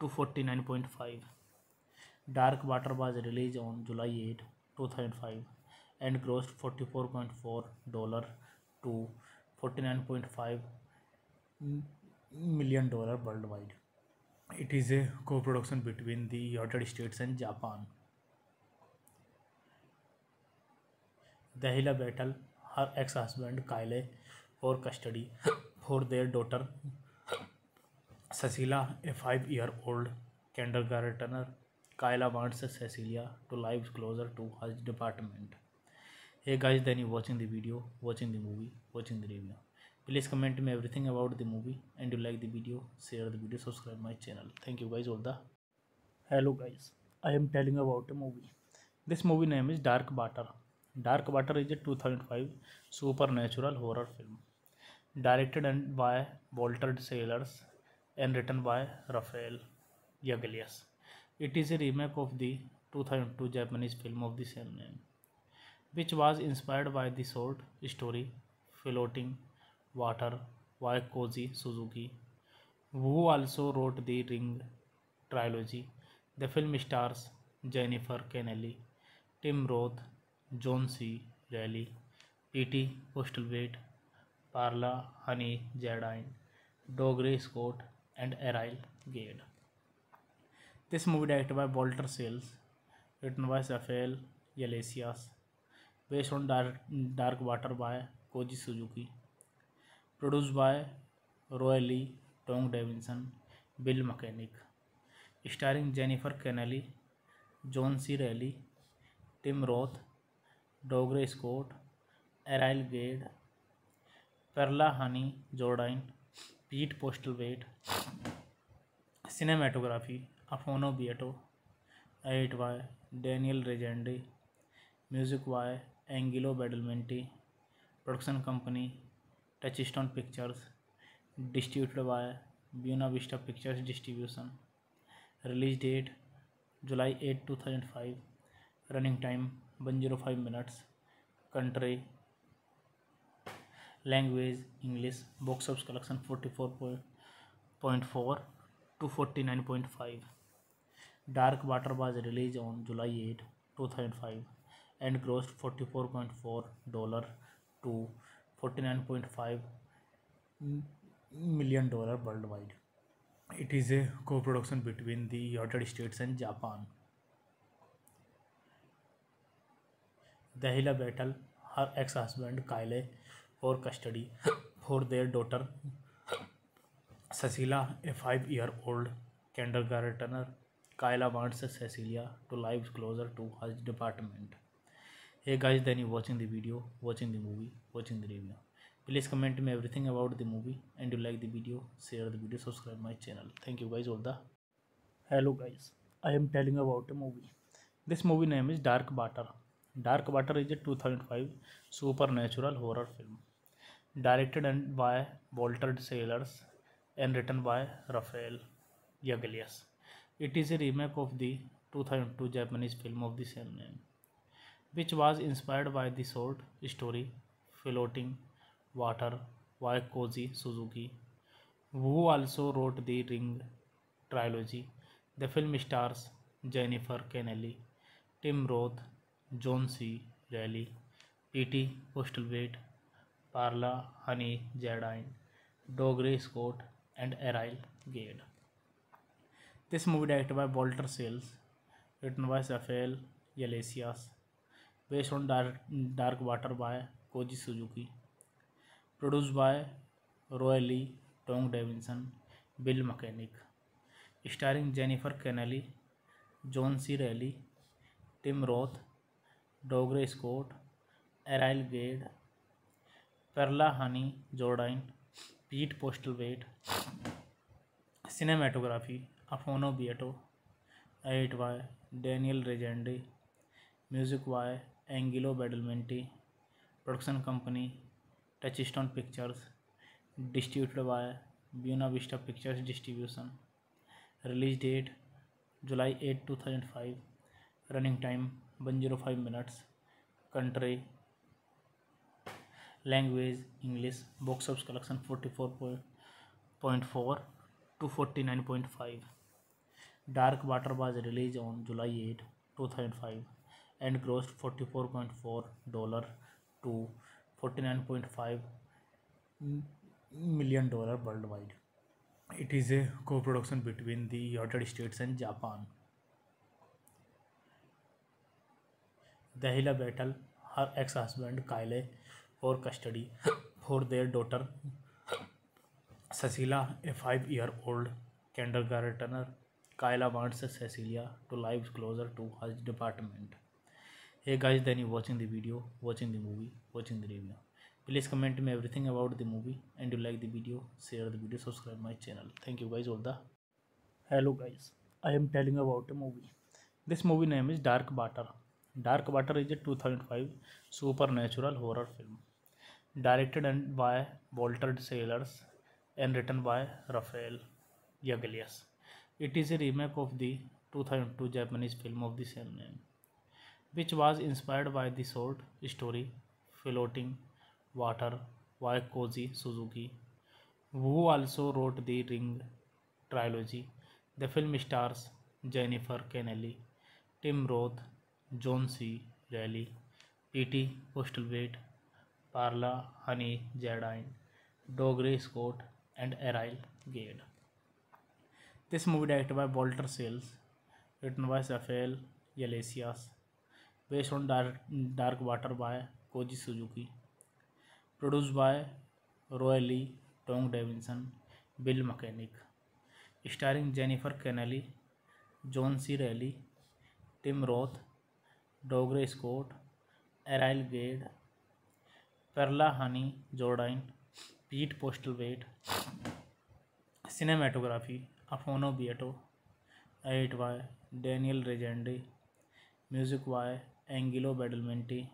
to 49.5. Dark Water was released on July 8, 2005 and grossed $44.4 to $49.5 million worldwide. It is a co-production between the United States and Japan. Dahila battled her ex-husband Kyle for custody for their daughter Cecilia, a 5-year-old kindergartner. Kyle wants Cecilia to live closer to her department. hey guys then you watching the video watching the movie watching the review please comment me everything about the movie and you like the video share the video subscribe my channel thank you guys all the hello guys i am telling about a movie this movie name is dark water dark water is a 2005 supernatural horror film directed and by Walter Sailors and written by rafael Yaglias. It is a remake of the 2002 Japanese film of the same name. which was inspired by the short story Floating Water by Koji Suzuki, who also wrote the Ring trilogy. The film stars Jennifer Connelly, Tim Roth, John C. Reilly, P.T. Postlethwaite, Parla Honey Jardine, Dougray Scott, and Errol Gade. This movie directed by Walter Sales, written by Raphael Yglesias, based on Dark Water by Koji Suzuki, produced by Roy Lee, Tom Davidson, Bill Mechanic, starring Jennifer Connelly, John C. Reilly, Tim Roth, Dougray Scott, Errol Gade, Perla Honey Jordan, Pete Postlewaite. Cinematography, Afonso Beato. Edit by Daniel Regendi. Music by Angelo Badalamenti Production Company, Touchstone Pictures, distributed by Buena Vista Pictures Distribution. Release date July 8, 2005. Running time 105 minutes. Country language English. Box office collection 44.4 to 49.5. Dark Water was released on July 8, 2005 and grossed $44.4 to $49.5 million worldwide. It is a co-production between the United States and Japan. Dahila battled her ex-husband Kyle for custody for their daughter Cecilia, a 5-year-old kindergartner. Kyle wants Cecilia to live closer to her department. hey guys then you watching the video watching the movie watching the review please comment me everything about the movie and you like the video share the video subscribe my channel thank you guys all the hello guys i am telling about a movie this movie name is dark water dark water is a 2005 supernatural horror film directed and by walter sailors and written by rafael Yaglias. It is a remake of the 2002 Japanese film of the same name. which was inspired by the short story Floating Water by Koji Suzuki, who also wrote the Ring trilogy. The film stars Jennifer Connelly, Tim Roth, John C. Reilly, P.T. Postlethwaite, Parla Honey Jardine, Dougray Scott, and Ariel Gade. This movie directed by Walter Sales, written by Raphael Yglesias, based on Dark Water by Koji Suzuki, produced by Roy Lee, Tom Davidson, Bill Mechanic, starring Jennifer Connelly, John C. Reilly, Tim Roth, Dougray Scott, Errol Gade, Perla Honey Jordan, Pete Postlewaite. Cinematography, Afonso Beato. Edit by Daniel Regende. Music by Angelo Badalamenti Production Company, Touchstone Pictures, distributed by Buena Vista Pictures Distribution. Release date July 8, 2005. Running time 105 minutes. Country language English. Box office collection 44.4 to 49.5. Dark Water was released on July 8, 2005 and grossed $44.4 to $49.5 million worldwide. It is a co-production between the United States and Japan. Dahila battled her ex-husband Kyle for custody for their daughter Cecilia, a 5-year-old kindergartner. Kyle wants Cecilia to live closer to her department hey guys then you watching the video watching the movie watching the review please comment me everything about the movie and you like the video share the video subscribe my channel thank you guys all the hello guys i am telling about a movie this movie name is dark water dark water is a 2005 supernatural horror film directed and by walter sailors and written by rafael Yagalias. it is a remake of the 2002 japanese film of the same name which was inspired by the short story Floating Water by Koji Suzuki, who also wrote the Ring trilogy. The film stars Jennifer Connelly, Tim Roth, John C. Reilly, P.T. Postlethwaite, Parla Honey Jardine, Dougray Scott, and Errol Gade. This movie directed by Walter Sales, written by Raphael Yglesias, based on Dark Water by Koji Suzuki, produced by Roy Lee, Tom Davidson, Bill Mechanic, starring Jennifer Connelly, John C. Reilly, Tim Roth, Dougray Scott, Errol Gade, Perla Honey Jordan, Pete Postlewaite. Cinematography, Afonso Beato. Edit by Daniel Regendi. Music by Angelo Badalamenti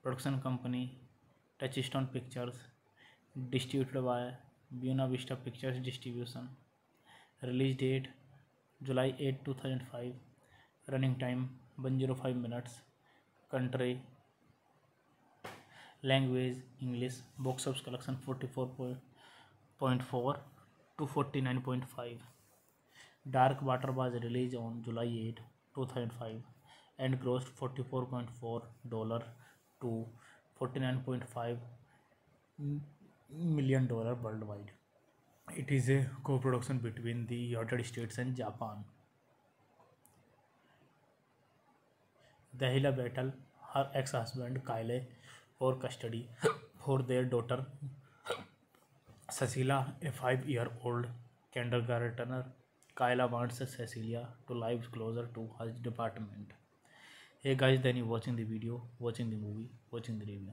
Production Company, Touchstone Pictures, distributed by Buena Vista Pictures Distribution. Release date July 8, 2005. Running time 105 minutes. Country language English. Box office collection 44.4 to 49.5. Dark Water was released on July 8, 2005 and grossed $44.4 to $49.5 million worldwide. It is a co-production between the United States and Japan. Dahila battled her ex-husband Kyle for custody for their daughter Cecilia, a 5-year-old kindergartner. Kyle wants Cecilia to live closer to her department. hey guys then you watching the video watching the movie watching the review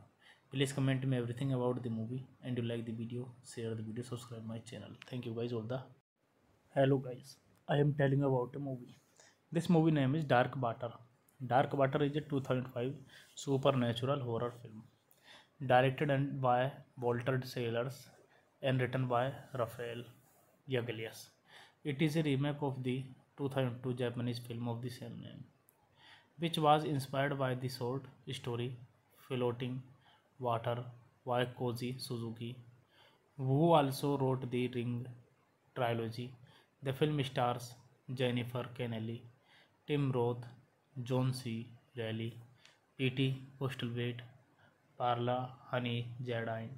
please comment me everything about the movie and you like the video share the video subscribe my channel thank you guys all the hello guys i am telling about a movie this movie name is dark water dark water is a 2005 supernatural horror film directed and by Walter Sailors and written by rafael Yaglias. It is a remake of the 2002 Japanese film of the same name. which was inspired by the short story Floating Water by Koji Suzuki, who also wrote the Ring trilogy. The film stars Jennifer Connelly, Tim Roth, John C. Reilly, P.T. Postlethwaite, Parla Honey Jardine,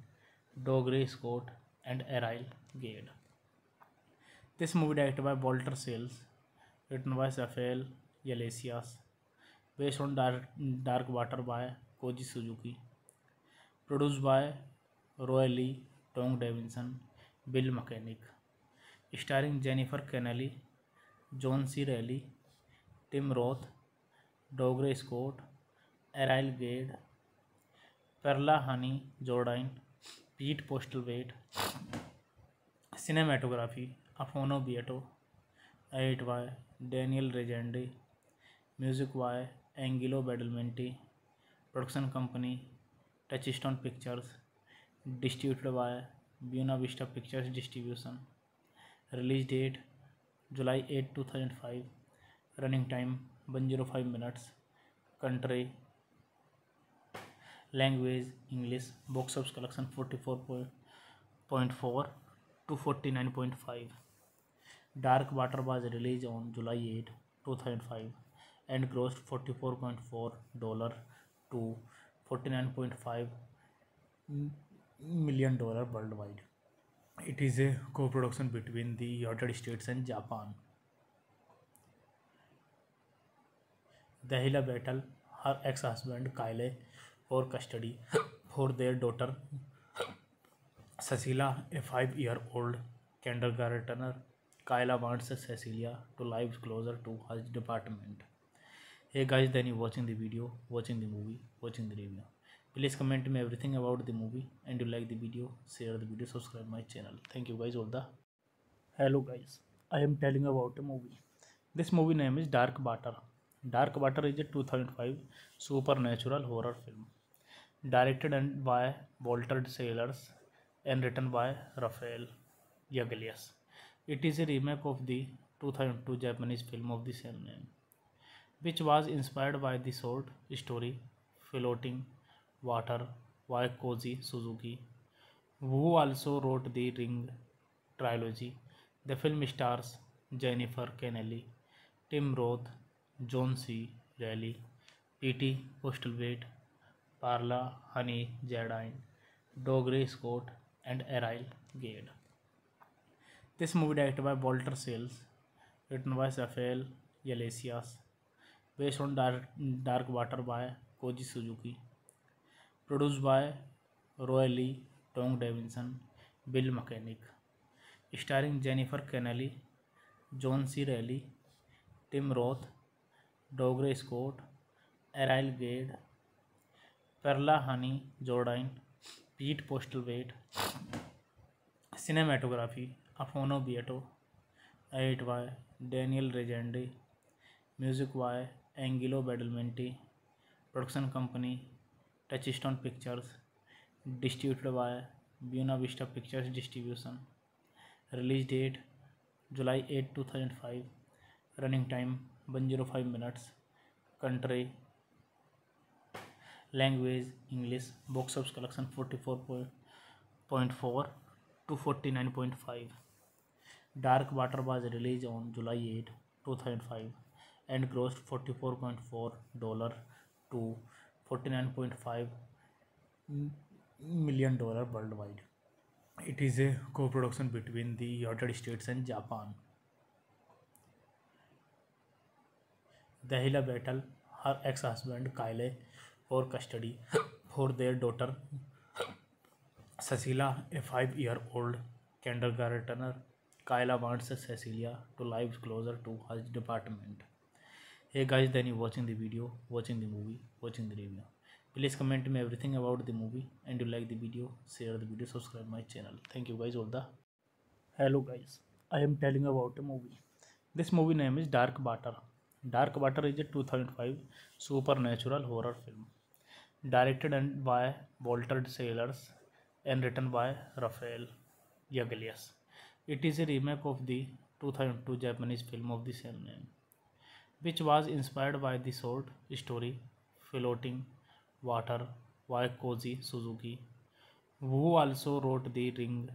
Dougray Scott, and Errol Gade. This movie directed by Walter Sales, written by Raphael Yglesias, based on Dark Water by Koji Suzuki, produced by Roy Lee, Tom Davidson, Bill Mechanic, starring Jennifer Connelly, John C. Reilly, Tim Roth, Dougray Scott, Errol Gade, Perla Honey Jordan, Pete Postlewaite. Cinematography, Afonso Beato. Edit by Daniel Regendi. Music by Angelo Badalamenti Production Company, Touchstone Pictures, distributed by Buena Vista Pictures Distribution. Release date July 8, 2005. Running time 105 minutes. Country language English. Box office collection 44.4 to 49.5. Dark Water was released on July 8, 2005 and grossed $44.4 to $49.5 million worldwide. It is a co-production between the United States and Japan. Dahila battled her ex-husband Kyle for custody for their daughter Cecilia, a 5-year-old kindergartner. Kyle wants Cecilia to live closer to her department. hey guys then you watching the video watching the movie watching the review please comment me everything about the movie and you like the video share the video subscribe my channel thank you guys all the hello guys i am telling about a movie this movie name is dark water dark water is a 2005 supernatural horror film directed and by walter sailors and written by rafael Yaglias. It is a remake of the 2002 Japanese film of the same name. which was inspired by the short story Floating Water by Koji Suzuki, who also wrote the Ring trilogy. The film stars Jennifer Connelly, Tim Roth, John C. Reilly, P.T. Postlethwaite, Parla Honey Jardine, Dougray Scott, and Ariel Gade. This movie directed by Walter Sales, written by Raphael Yglesias, based on Dark Water by Koji Suzuki, produced by Roy Lee, Tom Davidson, Bill Mechanic, starring Jennifer Connelly, John C. Reilly, Tim Roth, Dougray Scott, Errol Gade, Perla Honey Jordan, Pete Postlewaite. Cinematography, Afonso Beato. Edit by Daniel Regendi. Music by Angelo Badalamenti Production Company, Touchstone Pictures, distributed by Buena Vista Pictures Distribution. Release date July 8, 2005. Running time 105 minutes. Country language English. Box office collection 44.4 to 49.5. Dark Water was released on July 8, 2005 and grossed $44.4 to $49.5 million worldwide. It is a co-production between the United States and Japan. Dahila battled her ex-husband Kyle for custody for their daughter Cecilia, a 5-year-old kindergartner. Kyle wants Cecilia to live closer to her department. hey guys then you watching the video watching the movie watching the review please comment me everything about the movie and you like the video share the video subscribe my channel thank you guys all the hello guys i am telling about a movie this movie name is dark water dark water is a 2005 supernatural horror film directed and by Walter Sailors and written by rafael Yaglias. It is a remake of the 2002 Japanese film of the same name. which was inspired by the short story Floating Water by Koji Suzuki, who also wrote the Ring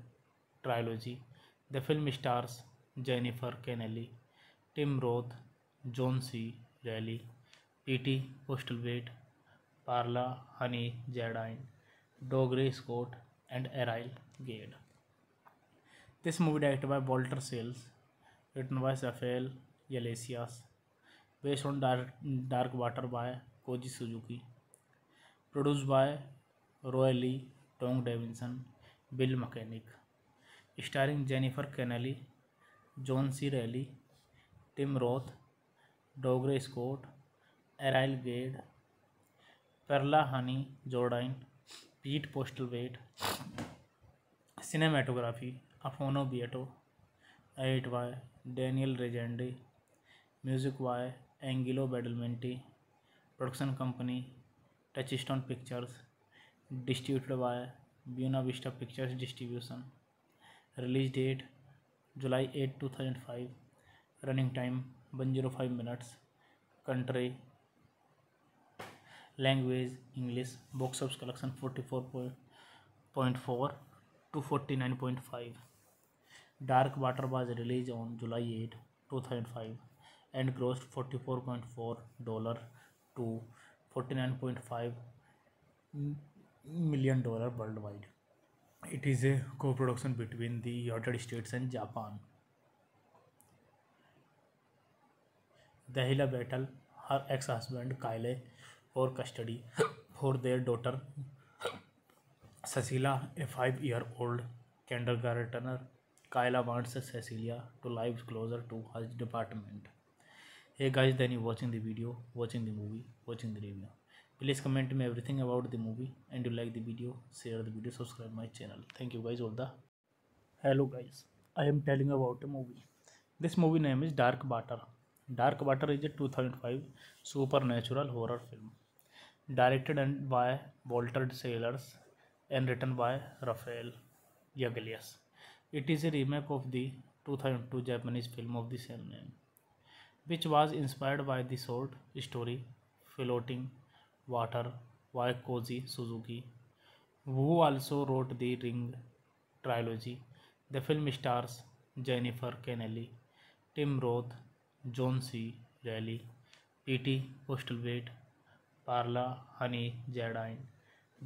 trilogy. The film stars Jennifer Connelly, Tim Roth, John C. Reilly, P.T. Postlethwaite, Parla Honey Jardine, Dougray Scott, and Errol Gade. This movie directed by Walter Sales, written by Raphael Yglesias, based on Dark Water by Koji Suzuki, produced by Roy Lee, Tom Davidson, Bill Mechanic, starring Jennifer Connelly, John C. Reilly, Tim Roth, Dougray Scott, Errol Gade, Perla Honey Jordan, Pete Postlewaite. Cinematography, Afonso Beato. Edit by Daniel Regendi. Music by Angelo Badalamenti Production Company, Touchstone Pictures, distributed by Buena Vista Pictures Distribution. Release date July 8, 2005. Running time 105 minutes. Country language English. Box office collection 44.4 to 49.5. Dark Water was released on July 8, 2005 and grossed $44.4 to $49.5 million worldwide. It is a co-production between the United States and Japan. Dahila battled her ex-husband Kyle for custody for their daughter Cecilia, a 5-year-old kindergartner. Kyle wants Cecilia to live closer to her department hey guys then you watching the video watching the movie watching the review please comment me everything about the movie and you like the video share the video subscribe my channel thank you guys all the hello guys i am telling about a movie this movie name is dark water dark water is a 2005 supernatural horror film directed and by walter sailors and written by rafael Yagalias. it is a remake of the 2002 japanese film of the same name which was inspired by the short story Floating Water by Koji Suzuki, who also wrote the Ring trilogy. The film stars Jennifer Connelly, Tim Roth, John C. Reilly, P.T. Postlethwaite, Parla Honey Jardine,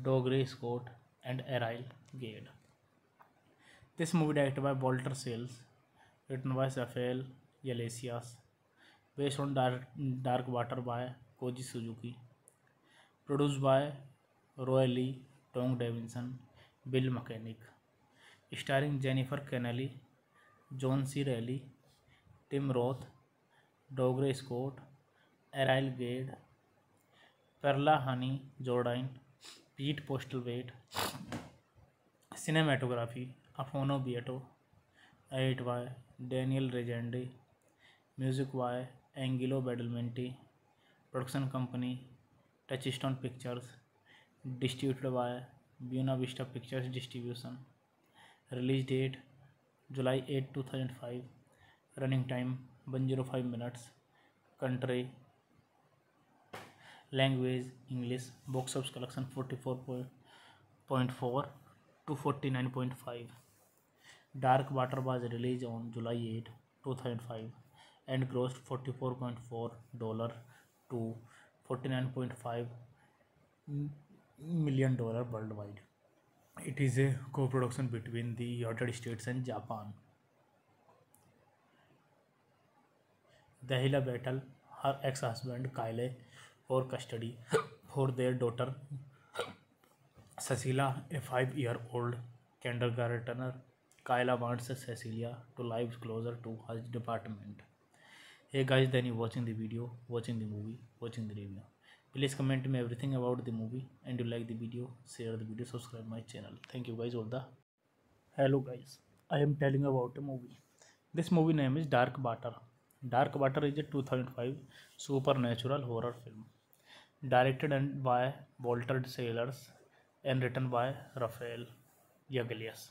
Dougray Scott, and Errol Gade. This movie directed by Walter Sales, written by Raphael Yglesias, based on Dark Water by Koji Suzuki, produced by Roy Lee, Tom Davidson, Bill Mechanic, starring Jennifer Connelly, John C. Reilly, Tim Roth, Dougray Scott, Errol Gade, Perla Honey Jordan, Pete Postlewaite. Cinematography, Afonso Beato. Edit by Daniel Regende. Music by Angelo Badalamenti Production Company, Touchstone Pictures, distributed by Buena Vista Pictures Distribution. Release date July 8, 2005. Running time 105 minutes. Country language English. Box office collection 44.4 to 49.5. Dark Water was released on July 8, 2005 and grossed $44.4 to $49.5 million worldwide. It is a co-production between the United States and Japan. Dahila battled her ex-husband Kyle for custody for their daughter Cecilia, a 5-year-old kindergartner. Kyle wants Cecilia to live closer to her department. hey guys then you watching the video watching the movie watching the review please comment me everything about the movie and you like the video share the video subscribe my channel thank you guys all the hello guys i am telling about a movie this movie name is dark water dark water is a 2005 supernatural horror film directed and by walter sailors and written by rafael Yaglias.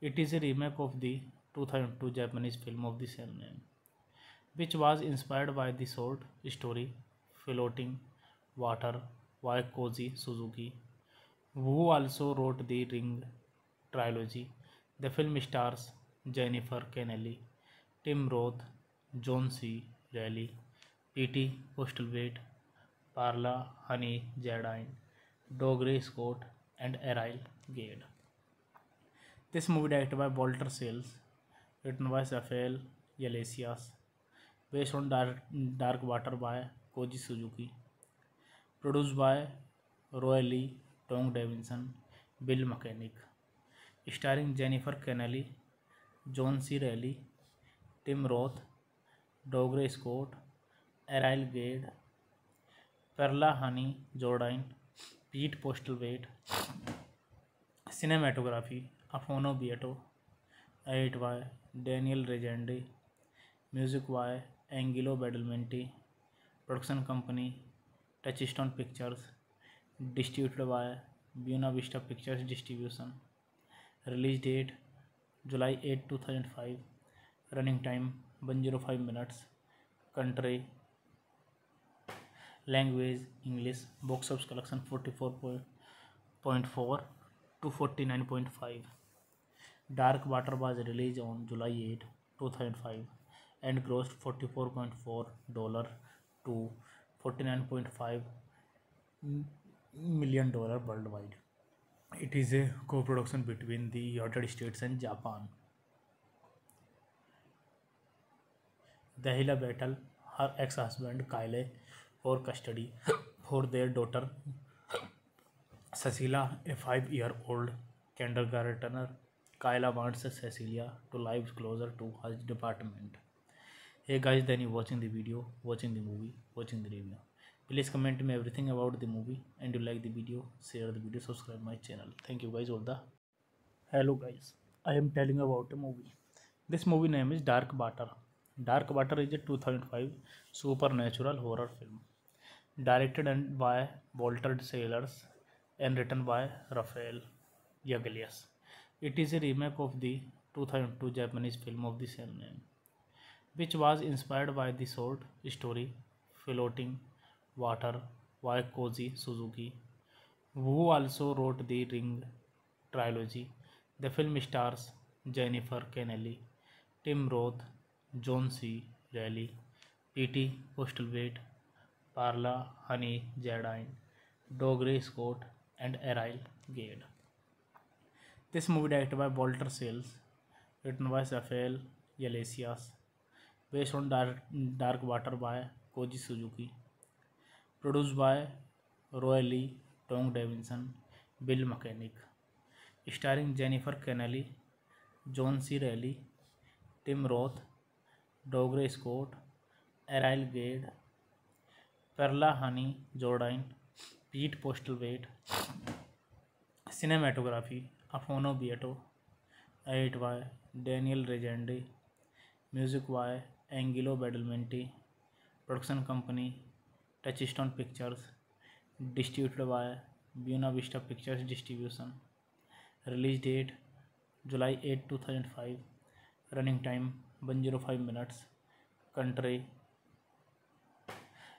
It is a remake of the 2002 Japanese film of the same name. which was inspired by the short story Floating Water by Koji Suzuki, who also wrote the Ring trilogy. The film stars Jennifer Connelly, Tim Roth, John C. Reilly, P.T. Postlethwaite, Parla Honey Jardine, Dougray Scott, and Ariel Gade. This movie directed by Walter Sales, written by Raphael Yglesias, based on Dark Water by Koji Suzuki, produced by Roy Lee, Tom Davidson, Bill Mechanic, starring Jennifer Connelly, John C. Reilly, Tim Roth, Dougray Scott, Errol Gade, Perla Honey Jordan, Pete Postlewaite. Cinematography, Afonso Beato. Edit by Daniel Regendi. Music by Angelo Badalamenti Production Company, Touchstone Pictures, distributed by Buena Vista Pictures Distribution. Release date July 8, 2005. Running time 105 minutes. Country language English. Box office collection 44.4 to 49.5. Dark Water was released on July 8, 2005 and grossed $44.4 to $49.5 million worldwide. It is a co-production between the United States and Japan. Dahila battled her ex-husband Kyle for custody for their daughter Cecilia, a 5-year-old kindergartner. Kyle wants Cecilia to live closer to her department. hey guys then you watching the video watching the movie watching the review please comment me everything about the movie and you like the video share the video subscribe my channel thank you guys all the hello guys i am telling about a movie this movie name is dark water dark water is a 2005 supernatural horror film directed and by walter sellers and written by rafael Yaglias. It is a remake of the 2002 Japanese film of the same name. which was inspired by the short story Floating Water by Koji Suzuki, who also wrote the Ring trilogy. The film stars Jennifer Connelly, Tim Roth, John C. Reilly, P.T. Postlethwaite, Parla Honey Jardine, Dougray Scott, and Ariel Gade. This movie directed by Walter Sales, written by Raphael Yglesias, based on Dark Water by Koji Suzuki, produced by Roy Lee, Tom Davidson, Bill Mechanic, starring Jennifer Connelly, John C. Reilly, Tim Roth, Dougray Scott, Errol Gade, Perla Honey Jordan, Pete Postlewaite. Cinematography, Afonso Beato. Edit by Daniel Regendi. Music by Angelo Badalamenti Production Company, Touchstone Pictures, distributed by Buena Vista Pictures Distribution. Release date July 8, 2005. Running time 105 minutes. Country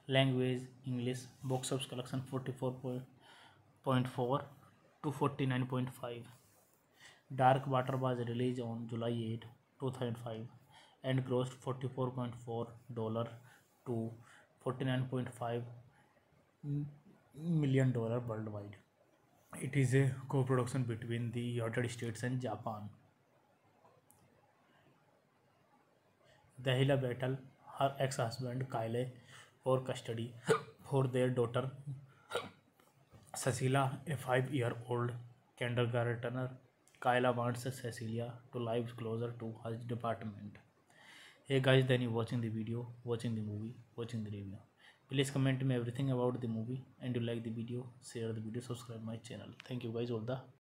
language English. Box office collection 44.4 to 49.5. Dark Water was released on July 8, 2005 and grossed $44.4 to $49.5 million worldwide. It is a co-production between the United States and Japan. Dahila battled her ex-husband Kyle for custody for their daughter Cecilia, a 5-year-old kindergartner. Kyle wants Cecilia to live closer to her department hey guys then you watching the video watching the movie watching the review please comment me everything about the movie and you like the video share the video subscribe my channel thank you guys all the